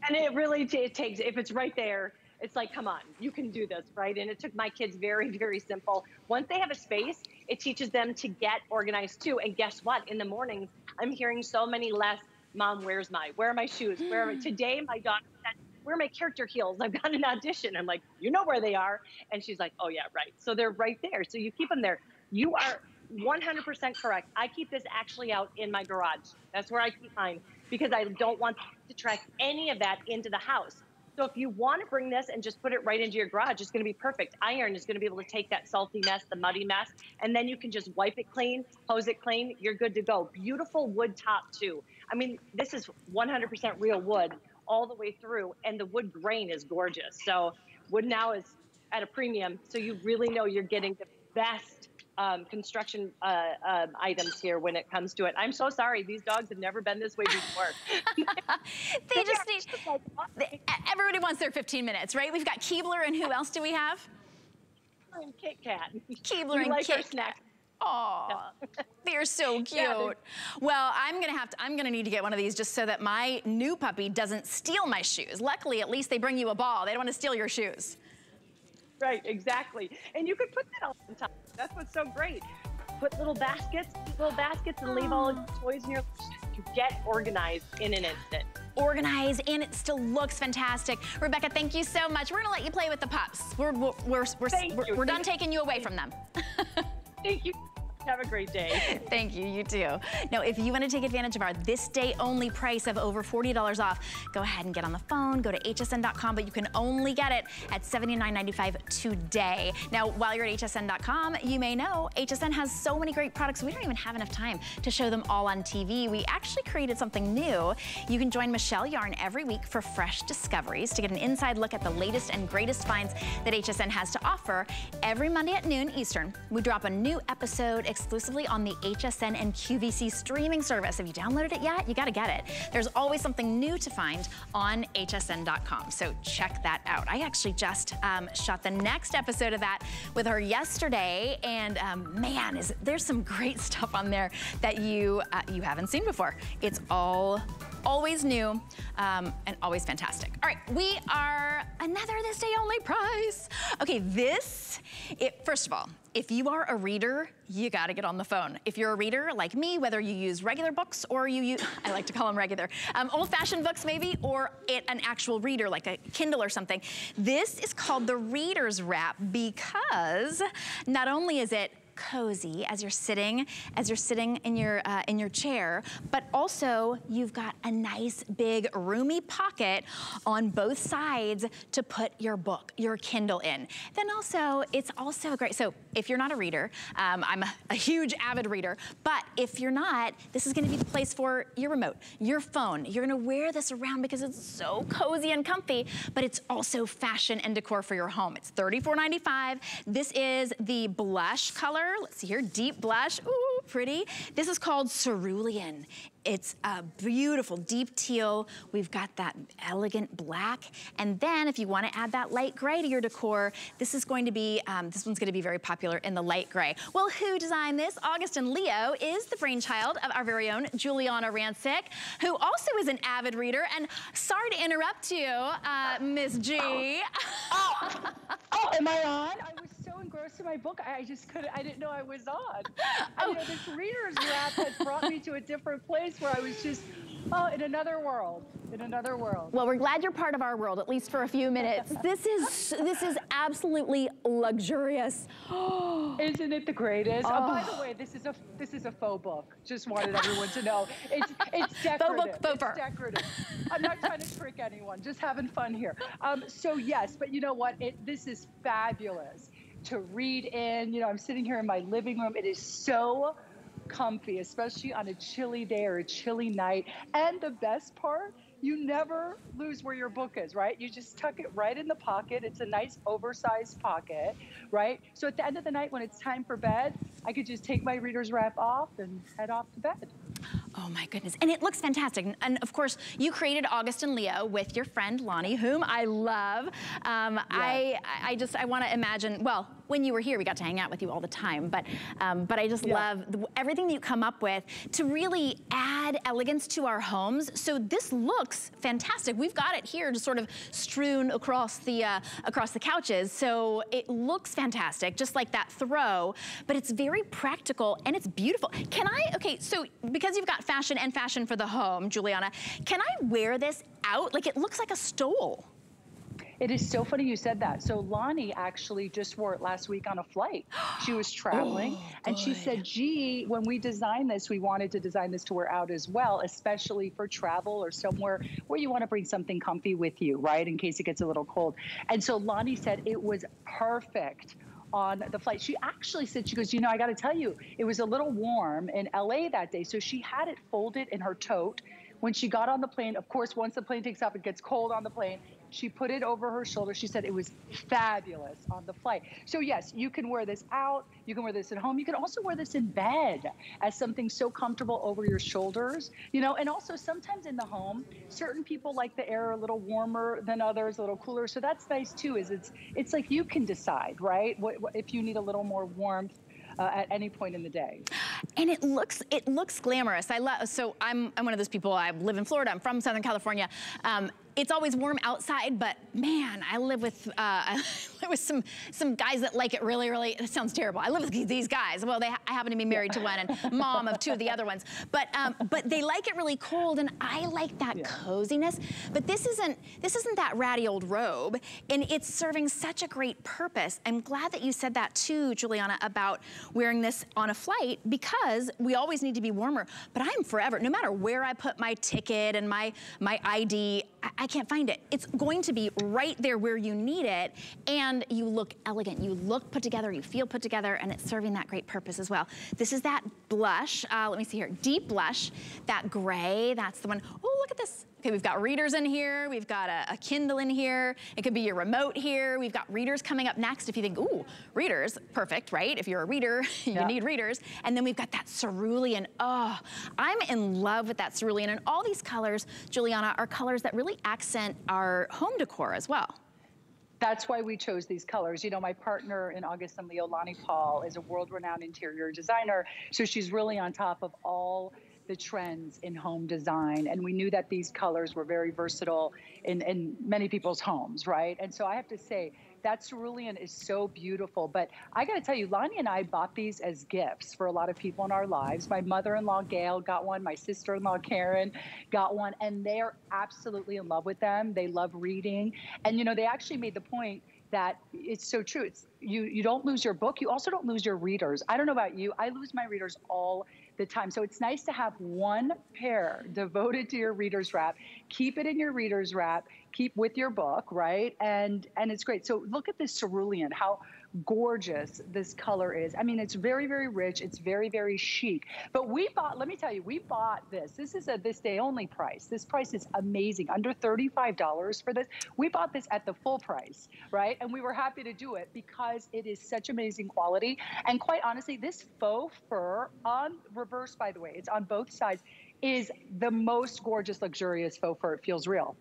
And it really it takes, if it's right there, it's like, come on, you can do this, right? And it took my kids very, very simple. Once they have a space, it teaches them to get organized too. And guess what? In the mornings, I'm hearing so many less, Mom, where's my, where are my shoes? Where are my, today my daughter said, where are my character heels? I've got an audition. I'm like, you know where they are. And she's like, oh yeah, right. So they're right there. So you keep them there. You are 100% correct. I keep this actually out in my garage. That's where I keep mine because I don't want to track any of that into the house. So if you want to bring this and just put it right into your garage, it's going to be perfect. Iron is going to be able to take that salty mess, the muddy mess, and then you can just wipe it clean, hose it clean. You're good to go. Beautiful wood top too. I mean, this is 100% real wood all the way through, and the wood grain is gorgeous. So wood now is at a premium, so you really know you're getting the best um, construction uh, uh, items here when it comes to it. I'm so sorry. These dogs have never been this way before. they just need, everybody wants their 15 minutes, right? We've got Keebler and who else do we have? And Kit Kat. Keebler and like Kit snack. Oh, they're so cute. Yeah, they're well, I'm gonna have to, I'm gonna need to get one of these just so that my new puppy doesn't steal my shoes. Luckily, at least they bring you a ball. They don't wanna steal your shoes. Right, exactly. And you could put that on top. That's what's so great. Put little baskets, little baskets, and leave all the toys in your. You get organized in an instant. Organized, and it still looks fantastic. Rebecca, thank you so much. We're gonna let you play with the pups. We're we're we're we're, we're, we're done taking you away from them. thank you. Have a great day. Thank you, you too. Now, if you want to take advantage of our this day only price of over $40 off, go ahead and get on the phone, go to hsn.com, but you can only get it at $79.95 today. Now, while you're at hsn.com, you may know HSN has so many great products, we don't even have enough time to show them all on TV. We actually created something new. You can join Michelle Yarn every week for fresh discoveries to get an inside look at the latest and greatest finds that HSN has to offer. Every Monday at noon Eastern, we drop a new episode exclusively on the HSN and QVC streaming service. If you downloaded it yet, you gotta get it. There's always something new to find on hsn.com, so check that out. I actually just um, shot the next episode of that with her yesterday, and um, man, is there's some great stuff on there that you uh, you haven't seen before. It's all always new um, and always fantastic. All right, we are another this day only prize. Okay, this, it, first of all, if you are a reader, you gotta get on the phone. If you're a reader like me, whether you use regular books or you use, I like to call them regular, um, old-fashioned books maybe, or it, an actual reader like a Kindle or something, this is called the Reader's Wrap because not only is it cozy as you're sitting, as you're sitting in your, uh, in your chair, but also you've got a nice big roomy pocket on both sides to put your book, your Kindle in. Then also, it's also great, so if you're not a reader, um, I'm a, a huge avid reader, but if you're not, this is gonna be the place for your remote, your phone. You're gonna wear this around because it's so cozy and comfy, but it's also fashion and decor for your home. It's $34.95. This is the blush color Let's see here, deep blush. Ooh, pretty. This is called cerulean. It's a beautiful deep teal. We've got that elegant black. And then if you wanna add that light gray to your decor, this is going to be, um, this one's gonna be very popular in the light gray. Well, who designed this? August and Leo is the brainchild of our very own Giuliana Rancic, who also is an avid reader. And sorry to interrupt you, uh, Miss G. Oh. oh. oh, am I on? I engrossed in my book, I just couldn't, I didn't know I was on. Oh. You know, this reader's wrap has brought me to a different place where I was just, oh, in another world, in another world. Well, we're glad you're part of our world, at least for a few minutes. this is, this is absolutely luxurious. Isn't it the greatest? Oh. oh. by the way, this is a, this is a faux book. Just wanted everyone to know. It's, it's decorative. Faux book, faux fur. It's decorative. I'm not trying to trick anyone, just having fun here. Um, so yes, but you know what? It, this is fabulous to read in. You know, I'm sitting here in my living room. It is so comfy, especially on a chilly day or a chilly night. And the best part, you never lose where your book is, right? You just tuck it right in the pocket. It's a nice oversized pocket, right? So at the end of the night, when it's time for bed, I could just take my reader's wrap off and head off to bed. Oh my goodness. And it looks fantastic. And of course, you created August and Leo with your friend Lonni, whom I love. Um, yeah. I, I just, I want to imagine, well, when you were here, we got to hang out with you all the time. But, um, but I just yeah. love the, everything that you come up with to really add elegance to our homes. So this looks fantastic. We've got it here just sort of strewn across the, uh, across the couches. So it looks fantastic, just like that throw, but it's very practical and it's beautiful. Can I, okay, so because you've got fashion and fashion for the home, Giuliana, can I wear this out? Like it looks like a stole. It is so funny you said that. So Lonni actually just wore it last week on a flight. She was traveling oh, and she said, gee, when we designed this, we wanted to design this to wear out as well, especially for travel or somewhere where you want to bring something comfy with you, right? In case it gets a little cold. And so Lonni said it was perfect on the flight. She actually said, she goes, you know, I got to tell you, it was a little warm in LA that day. So she had it folded in her tote. When she got on the plane, of course, once the plane takes off, it gets cold on the plane. She put it over her shoulder. She said it was fabulous on the flight. So yes, you can wear this out. You can wear this at home. You can also wear this in bed as something so comfortable over your shoulders, you know, and also sometimes in the home, certain people like the air a little warmer than others, a little cooler. So that's nice too, is it's, it's like you can decide, right? What, what if you need a little more warmth uh, at any point in the day. And it looks it looks glamorous. I love so I'm I'm one of those people. I live in Florida. I'm from Southern California. Um, it's always warm outside, but man, I live with uh, I live with some some guys that like it really, really. It sounds terrible. I live with these guys. Well, they I happen to be married to one and mom of two of the other ones. But um, but they like it really cold, and I like that yeah. coziness. But this isn't this isn't that ratty old robe, and it's serving such a great purpose. I'm glad that you said that too, Giuliana, about wearing this on a flight because we always need to be warmer. But I'm forever, no matter where I put my ticket and my my ID, I, I can't find it. It's going to be right there where you need it and you look elegant. You look put together, you feel put together and it's serving that great purpose as well. This is that blush, uh, let me see here, deep blush, that gray, that's the one. Oh, look at this. Okay, we've got readers in here. We've got a, a, Kindle in here. It could be your remote here. We've got readers coming up next. If you think, ooh, readers, perfect, right? If you're a reader, you yeah. need readers. And then we've got that cerulean. Oh, I'm in love with that cerulean. And all these colors, Giuliana, are colors that really accent our home decor as well that's why we chose these colors. You know, my partner in August and Leo, Lonni Paul, is a world-renowned interior designer. So she's really on top of all the trends in home design. And we knew that these colors were very versatile in, in many people's homes, right? And so I have to say, that cerulean is so beautiful. But I got to tell you, Lonni and I bought these as gifts for a lot of people in our lives. My mother-in-law Gail got one. My sister-in-law Karen got one, and they're absolutely in love with them. They love reading, and you know, they actually made the point that it's so true. It's you. You don't lose your book. You also don't lose your readers. I don't know about you. I lose my readers all the time. So it's nice to have one pair devoted to your reader's wrap. Keep it in your reader's wrap. Keep with your book, right? And and it's great. So look at this cerulean. How gorgeous this color is. I mean, it's very, very rich. It's very, very chic. But we bought, let me tell you, we bought this. This is a this day only price. This price is amazing. Under $35 for this. We bought this at the full price, right? And we were happy to do it because it is such amazing quality. And quite honestly, this faux fur on reverse, by the way, it's on both sides, is the most gorgeous, luxurious faux fur. It feels real.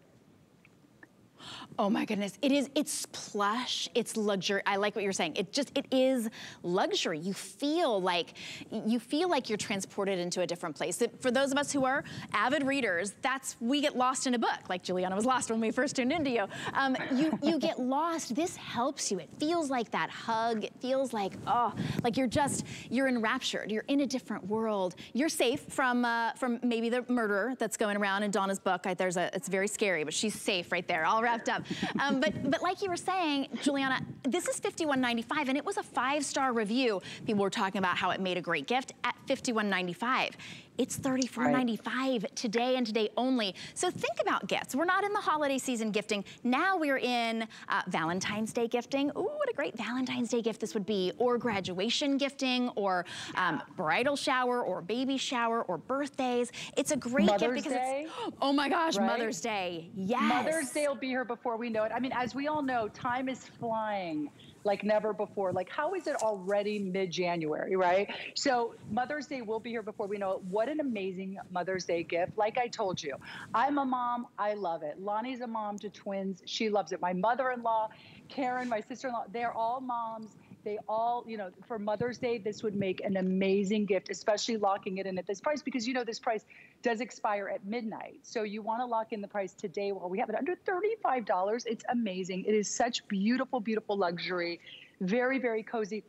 Oh my goodness, it is, it's plush, it's luxury. I like what you're saying. It just, it is luxury. You feel like, you feel like you're transported into a different place. For those of us who are avid readers, that's, we get lost in a book, like Giuliana was lost when we first tuned into you. Um, you, you get lost, this helps you. It feels like that hug. It feels like, oh, like you're just, you're enraptured. You're in a different world. You're safe from, uh, from maybe the murderer that's going around in Donna's book. I, there's a, it's very scary, but she's safe right there, all wrapped up. Um, but, but like you were saying, Giuliana, this is $51.95 and it was a five-star review. People were talking about how it made a great gift at $51.95. It's $34.95 right. today and today only. So think about gifts. We're not in the holiday season gifting. Now we're in uh, Valentine's Day gifting. Ooh, what a great Valentine's Day gift this would be. Or graduation gifting, or um, bridal shower, or baby shower, or birthdays. It's a great Mother's gift because Day. it's, oh my gosh, right? Mother's Day, yes. Mother's Day will be here before we know it. I mean, as we all know, time is flying like never before. Like, how is it already mid-January, right? So Mother's Day will be here before we know it. What an amazing Mother's Day gift. Like I told you, I'm a mom. I love it. Lonni's a mom to twins. She loves it. My mother-in-law, Karen, my sister-in-law, they're all moms they all, you know, for Mother's Day, this would make an amazing gift, especially locking it in at this price because you know this price does expire at midnight. So you want to lock in the price today while we have it under $35. It's amazing. It is such beautiful, beautiful luxury. Very, very cozy.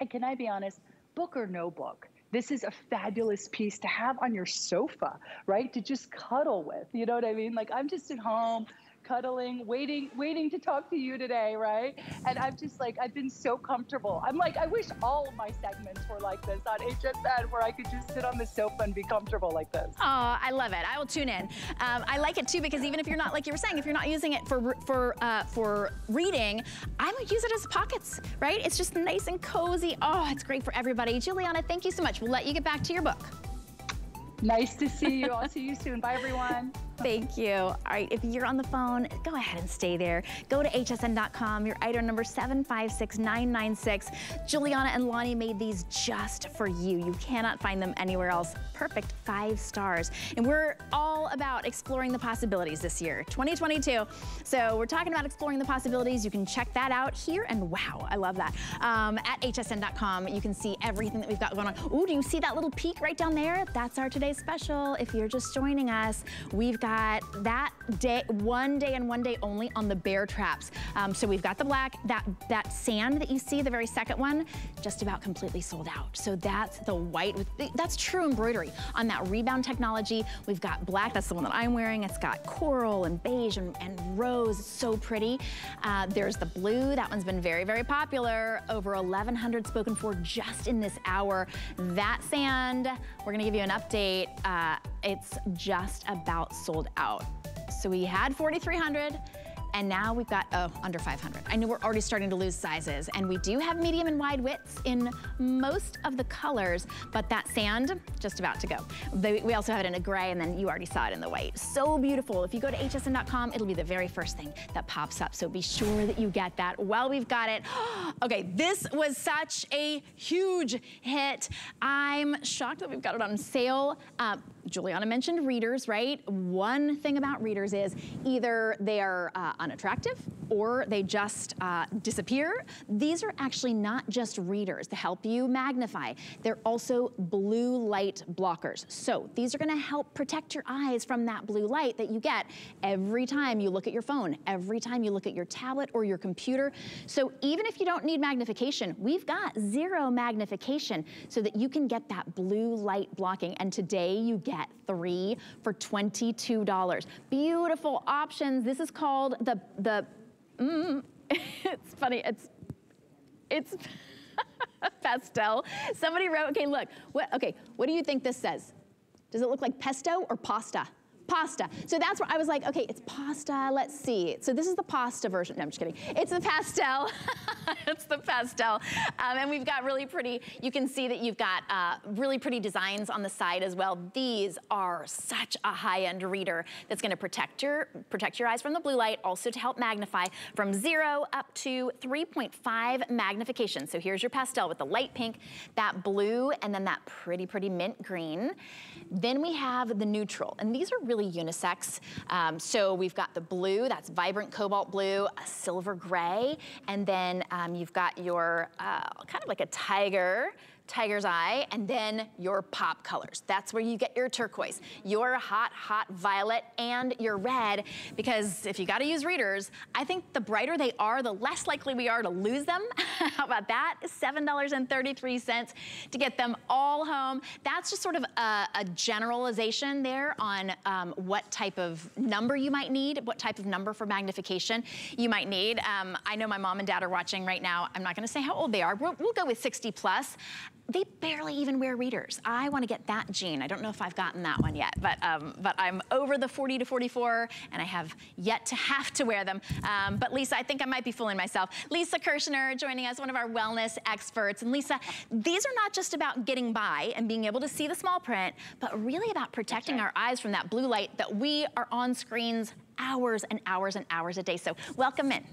And can I be honest, book or no book, this is a fabulous piece to have on your sofa, right? To just cuddle with. You know what I mean? Like I'm just at home cuddling, waiting, waiting to talk to you today, right? And I'm just like, I've been so comfortable. I'm like, I wish all of my segments were like this on HSN, where I could just sit on the sofa and be comfortable like this. Oh, I love it. I will tune in. Um, I like it too because even if you're not, like you were saying, if you're not using it for for uh, for reading, I would use it as pockets, right? It's just nice and cozy. Oh, it's great for everybody. Giuliana, thank you so much. We'll let you get back to your book. Nice to see you. I'll see you soon. Bye, everyone. Thank you. All right, if you're on the phone, go ahead and stay there. Go to hsn.com, your item number 756996. Giuliana and Lonni made these just for you. You cannot find them anywhere else. Perfect five stars. And we're all about exploring the possibilities this year, 2022. So we're talking about exploring the possibilities. You can check that out here. And wow, I love that. Um, at hsn.com, you can see everything that we've got going on. Ooh, do you see that little peak right down there? That's our today's special. If you're just joining us, we've got got that day, one day and one day only on the Baretraps. Um, so we've got the black, that, that sand that you see, the very second one, just about completely sold out. So that's the white, with that's true embroidery. On that rebound technology, we've got black, that's the one that I'm wearing. It's got coral and beige and, and rose, so pretty. Uh, there's the blue, that one's been very, very popular. Over 1,100 spoken for just in this hour. That sand, we're gonna give you an update. Uh, it's just about sold out. So we had 4,300 and now we've got, oh, under 500. I know we're already starting to lose sizes, and we do have medium and wide widths in most of the colors, but that sand, just about to go. We also have it in a gray, and then you already saw it in the white. So beautiful. If you go to hsn.com, it'll be the very first thing that pops up, so be sure that you get that while we've got it. okay, this was such a huge hit. I'm shocked that we've got it on sale. Uh, Giuliana mentioned readers, right? One thing about readers is either they are uh, unattractive or they just uh, disappear. These are actually not just readers to help you magnify. They're also blue light blockers. So these are gonna help protect your eyes from that blue light that you get every time you look at your phone, every time you look at your tablet or your computer. So even if you don't need magnification, we've got zero magnification so that you can get that blue light blocking. And today you get three for $22. Beautiful options. This is called the, the mm, it's funny, it's, it's pastel. Somebody wrote, okay, look, what, okay, what do you think this says? Does it look like pesto or pasta? Pasta. So that's where I was like, okay, it's pasta, let's see. So this is the pasta version. No, I'm just kidding. It's the pastel. it's the pastel. Um, and we've got really pretty, you can see that you've got uh, really pretty designs on the side as well. These are such a high-end reader that's gonna protect your, protect your eyes from the blue light, also to help magnify from zero up to 3.5 magnification. So here's your pastel with the light pink, that blue, and then that pretty, pretty mint green. Then we have the neutral, and these are really unisex. Um, so we've got the blue, that's vibrant cobalt blue, a silver gray, and then um, you've got your uh, kind of like a tiger, tiger's eye, and then your pop colors. That's where you get your turquoise, your hot, hot violet, and your red, because if you gotta use readers, I think the brighter they are, the less likely we are to lose them. How about that? $7.33 to get them all home. That's just sort of a, a generalization there on um, what type of number you might need, what type of number for magnification you might need. Um, I know my mom and dad are watching right now. I'm not gonna say how old they are. We'll, we'll go with 60 plus they barely even wear readers. I wanna get that gene. I don't know if I've gotten that one yet, but, um, but I'm over the 40 to 44 and I have yet to have to wear them. Um, but Lisa, I think I might be fooling myself. Lisa Kirchner joining us, one of our wellness experts. And Lisa, these are not just about getting by and being able to see the small print, but really about protecting right. our eyes from that blue light that we are on screens hours and hours and hours a day. So welcome in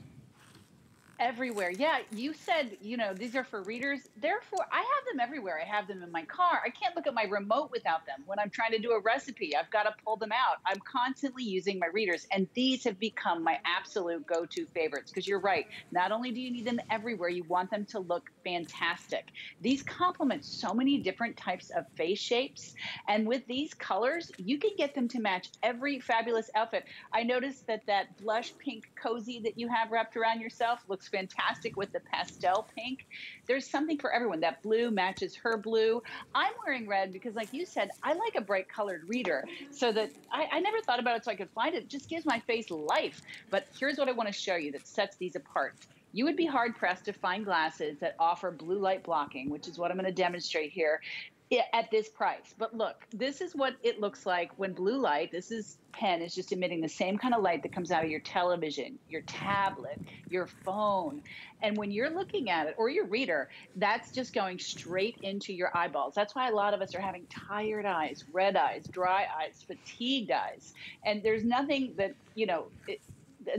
everywhere. Yeah, you said, you know, these are for readers. Therefore, I have them everywhere. I have them in my car. I can't look at my remote without them. When I'm trying to do a recipe, I've got to pull them out. I'm constantly using my readers, and these have become my absolute go to favorites because you're right. Not only do you need them everywhere, you want them to look fantastic. These complement so many different types of face shapes. And with these colors, you can get them to match every fabulous outfit. I noticed that that blush pink cozy that you have wrapped around yourself looks fantastic with the pastel pink. There's something for everyone. That blue matches her blue. I'm wearing red because, like you said, I like a bright colored reader so that I, I never thought about it so I could find it. It just gives my face life. But here's what I want to show you that sets these apart. You would be hard pressed to find glasses that offer blue light blocking, which is what I'm going to demonstrate here at this price. But look, this is what it looks like when blue light, this is pen, is just emitting the same kind of light that comes out of your television, your tablet, your phone. And when you're looking at it, or your reader, that's just going straight into your eyeballs. That's why a lot of us are having tired eyes, red eyes, dry eyes, fatigued eyes. And there's nothing that, you know, it,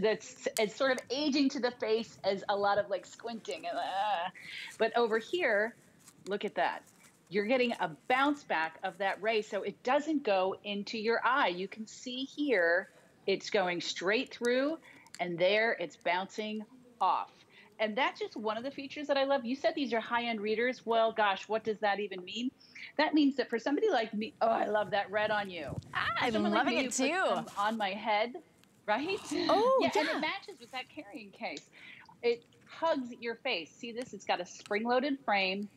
that's it's sort of aging to the face as a lot of like squinting. Uh, but over here, look at that you're getting a bounce back of that ray so it doesn't go into your eye. You can see here it's going straight through and there it's bouncing off. And that's just one of the features that I love. You said these are high end readers. Well, gosh, what does that even mean? That means that for somebody like me, oh, I love that red on you. Ah, I'm loving like me, it too. On my head, right? Oh, yeah, yeah. And it matches with that carrying case. It hugs your face. See this? It's got a spring loaded frame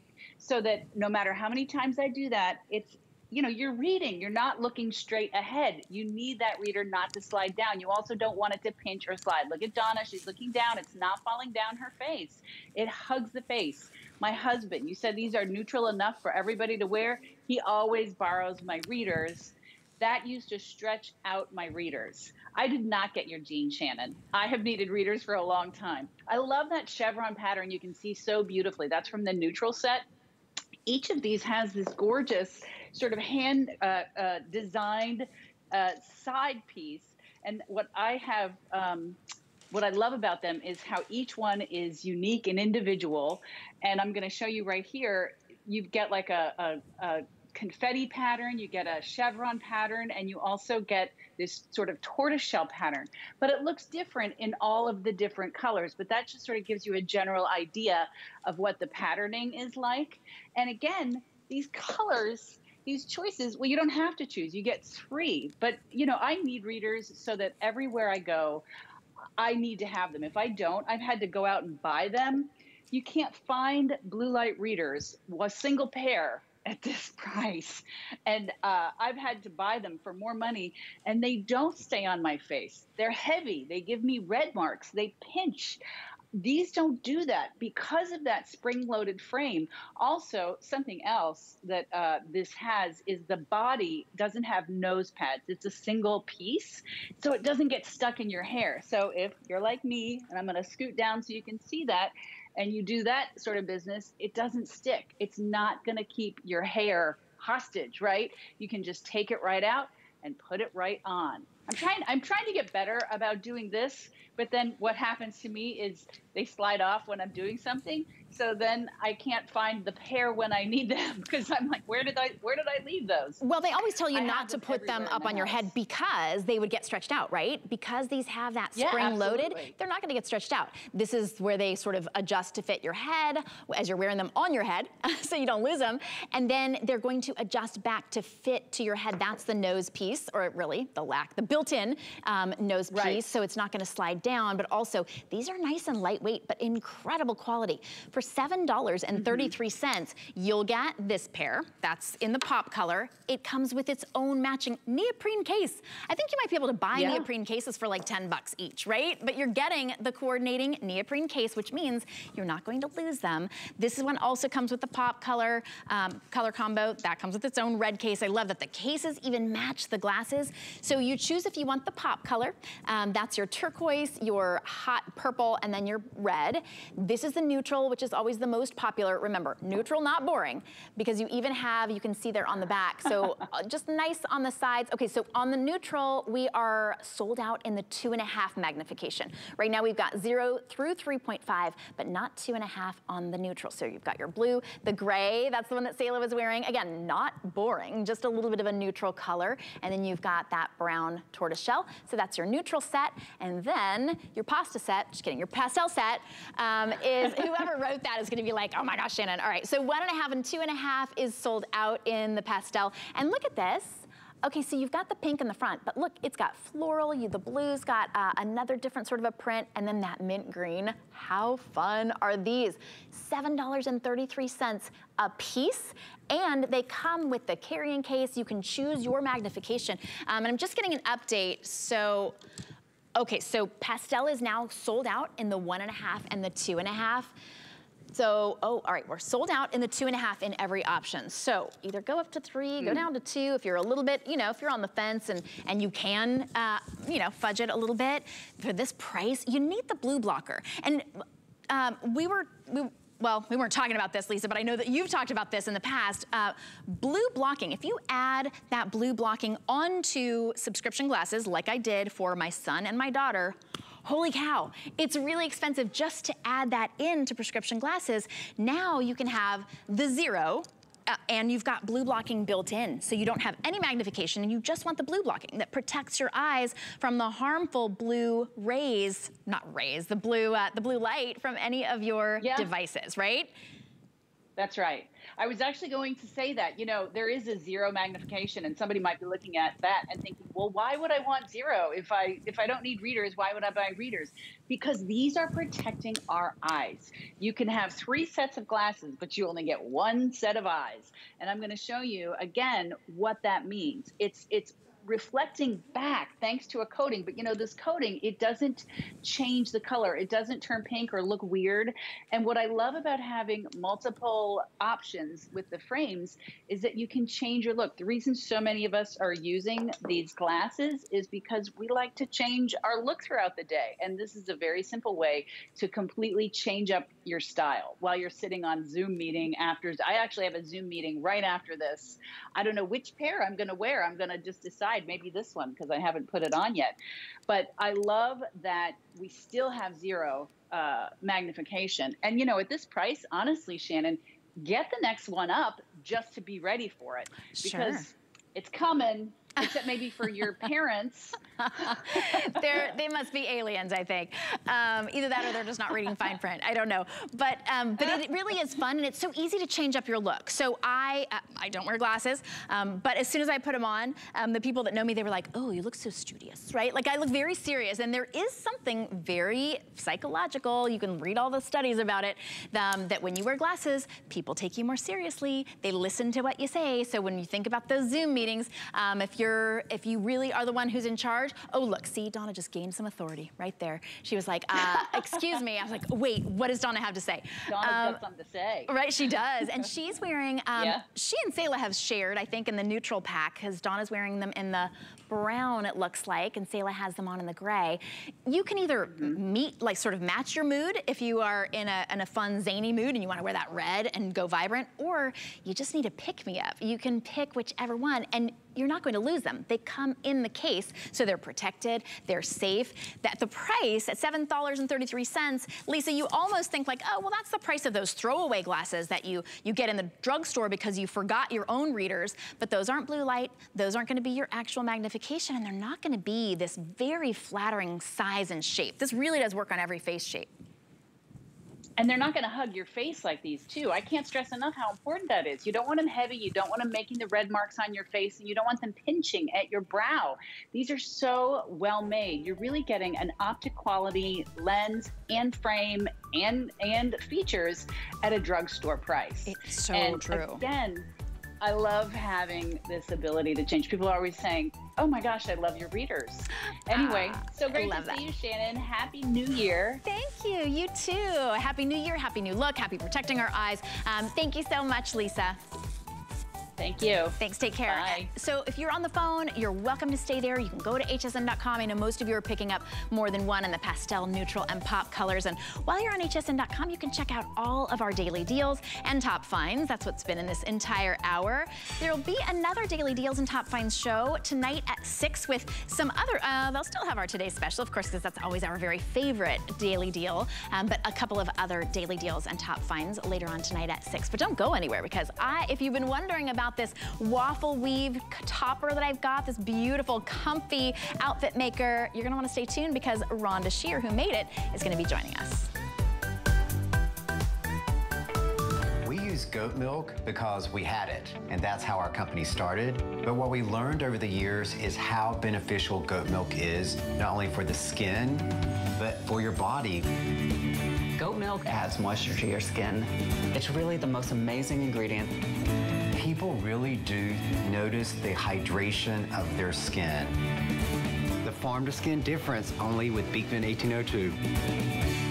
so that no matter how many times I do that, it's you know, you're reading, you're not looking straight ahead. You need that reader not to slide down. You also don't want it to pinch or slide. Look at Donna, she's looking down. It's not falling down her face. It hugs the face. My husband, you said these are neutral enough for everybody to wear. He always borrows my readers. That used to stretch out my readers. I did not get your gene Shannon. I have needed readers for a long time. I love that chevron pattern you can see so beautifully. That's from the neutral set each of these has this gorgeous sort of hand uh, uh, designed uh, side piece. And what I have, um, what I love about them is how each one is unique and individual. And I'm going to show you right here. You get like a, a, a confetti pattern, you get a chevron pattern, and you also get this sort of tortoiseshell pattern. But it looks different in all of the different colors, but that just sort of gives you a general idea of what the patterning is like. And again, these colors, these choices, well, you don't have to choose. You get three. But, you know, I need readers so that everywhere I go, I need to have them. If I don't, I've had to go out and buy them. You can't find blue light readers, a single pair at this price. And uh, I've had to buy them for more money, and they don't stay on my face. They're heavy, they give me red marks, they pinch. These don't do that because of that spring loaded frame. Also, something else that uh, this has is the body doesn't have nose pads. It's a single piece, so it doesn't get stuck in your hair. So, if you're like me, and I'm going to scoot down so you can see that, and you do that sort of business, it doesn't stick. It's not going to keep your hair hostage, right? You can just take it right out and put it right on. I'm trying I'm trying to get better about doing this, but then what happens to me is they slide off when I'm doing something. So then I can't find the pair when I need them because I'm like, where did I where did I leave those? Well, they always tell you I not to put them up the on your head because they would get stretched out, right? Because these have that spring yeah, loaded, they're not gonna get stretched out. This is where they sort of adjust to fit your head as you're wearing them on your head so you don't lose them. And then they're going to adjust back to fit to your head. That's the nose piece, or really the lack, the built-in um, nose piece. Right. So it's not gonna slide down, but also these are nice and lightweight, but incredible quality. For $7.33, mm -hmm. you'll get this pair. That's in the pop color. It comes with its own matching neoprene case. I think you might be able to buy yeah. neoprene cases for like 10 bucks each, right? But you're getting the coordinating neoprene case, which means you're not going to lose them. This one also comes with the pop color, um, color combo. That comes with its own red case. I love that the cases even match the glasses. So you choose if you want the pop color. Um, that's your turquoise, your hot purple, and then your red. This is the neutral, which is always the most popular. Remember, neutral, not boring, because you even have, you can see there on the back. So uh, just nice on the sides. Okay, so on the neutral, we are sold out in the two and a half magnification. Right now we've got zero through 3.5, but not two and a half on the neutral. So you've got your blue, the gray, that's the one that Selah was wearing. Again, not boring, just a little bit of a neutral color. And then you've got that brown tortoise shell. So that's your neutral set. And then your pasta set, just kidding, your pastel set um, is whoever wrote that is gonna be like, oh my gosh, Shannon. All right, so one and a half and two and a half is sold out in the pastel. And look at this. Okay, so you've got the pink in the front, but look, it's got floral, you, the blue's got uh, another different sort of a print, and then that mint green. How fun are these? $7.33 a piece, and they come with the carrying case. You can choose your magnification. Um, and I'm just getting an update, so Okay, so pastel is now sold out in the one and a half and the two and a half. So, oh, all right, we're sold out in the two and a half in every option. So either go up to three, mm. go hmm. down to two if you're a little bit, you know, if you're on the fence and, and you can, uh, you know, fudge it a little bit. For this price, you need the blue blocker. And um, we were, we, well, we weren't talking about this, Lisa, but I know that you've talked about this in the past. Uh, blue blocking, if you add that blue blocking onto subscription glasses, like I did for my son and my daughter, holy cow, it's really expensive just to add that into prescription glasses. Now you can have the zero, uh, and you've got blue blocking built in. So you don't have any magnification and you just want the blue blocking that protects your eyes from the harmful blue rays, not rays, the blue, uh, the blue light from any of your yeah. devices, right? That's right. I was actually going to say that, you know, there is a zero magnification and somebody might be looking at that and thinking, well, why would I want zero? If I if I don't need readers, why would I buy readers? Because these are protecting our eyes. You can have three sets of glasses, but you only get one set of eyes. And I'm going to show you again what that means. It's it's reflecting back thanks to a coating. But you know, this coating, it doesn't change the color. It doesn't turn pink or look weird. And what I love about having multiple options with the frames is that you can change your look. The reason so many of us are using these glasses is because we like to change our look throughout the day. And this is a very simple way to completely change up your style while you're sitting on Zoom meeting after. I actually have a Zoom meeting right after this. I don't know which pair I'm going to wear. I'm going to just decide maybe this one because I haven't put it on yet. But I love that we still have zero uh, magnification. And, you know, at this price, honestly, Shannon, get the next one up just to be ready for it because sure. it's coming except maybe for your parents. they're, must be aliens, I think. Um, either that or they're just not reading fine print. I don't know. But, um, but it really is fun and it's so easy to change up your look. So I, uh, I don't wear glasses, um, but as soon as I put them on, um, the people that know me, they were like, oh, you look so studious, right? Like I look very serious and there is something very psychological. You can read all the studies about it, um, that when you wear glasses, people take you more seriously. They listen to what you say. So when you think about those Zoom meetings, um, if you're, if you really are the one who's in charge, oh, look, see, Donna just gained some authority right there. She was like, uh, excuse me. I was like, wait, what does Donna have to say? Donna's um, got something to say. Right, she does. And she's wearing, um, yeah. she and Selah have shared, I think, in the neutral pack, because Donna's wearing them in the brown, it looks like, and Selah has them on in the gray. You can either mm -hmm. meet, like sort of match your mood if you are in a, in a fun, zany mood and you wanna wear that red and go vibrant, or you just need to pick me up. You can pick whichever one. And you're not going to lose them. They come in the case, so they're protected, they're safe. That the price at $7.33, Lisa, you almost think like, oh, well, that's the price of those throwaway glasses that you, you get in the drugstore because you forgot your own readers, but those aren't blue light, those aren't gonna be your actual magnification, and they're not gonna be this very flattering size and shape. This really does work on every face shape and they're not going to hug your face like these too. I can't stress enough how important that is. You don't want them heavy. You don't want them making the red marks on your face, and you don't want them pinching at your brow. These are so well made. You're really getting an optic quality lens and frame and and features at a drugstore price. It's so and true. Again, I love having this ability to change. People are always saying, "Oh my gosh, I love your readers." Anyway, ah, so great to see you, Shannon. Happy New Year. Thank you. You too. Happy New Year. Happy new look. Happy protecting our eyes. Um, thank you so much, Lisa. Thank you. Thanks. Take care. Bye. So if you're on the phone, you're welcome to stay there. You can go to hsn.com. I know most of you are picking up more than one in the pastel, neutral, and pop colors. And while you're on hsn.com, you can check out all of our daily deals and top finds. That's what's been in this entire hour. There'll be another daily deals and top finds show tonight at 6 with some other, uh, they'll still have our today's special, of course, because that's always our very favorite daily deal, um, but a couple of other daily deals and top finds later on tonight at 6. But don't go anywhere because I, if you've been wondering about about this waffle weave topper that I've got, this beautiful, comfy outfit maker. You're gonna wanna stay tuned because Rhonda Shear, who made it, is gonna be joining us. We use goat milk because we had it, and that's how our company started. But what we learned over the years is how beneficial goat milk is, not only for the skin, but for your body. Goat milk adds moisture to your skin. It's really the most amazing ingredient. People really do notice the hydration of their skin. The farm to skin difference only with Beekman 1802.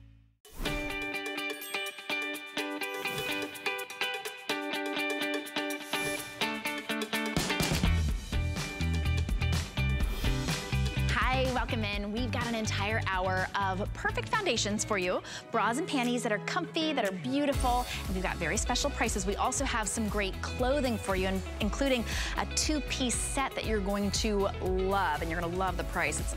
Entire hour of perfect foundations for you. Bras and panties that are comfy, that are beautiful, and we've got very special prices. We also have some great clothing for you, including a two-piece set that you're going to love, and you're gonna love the price. It's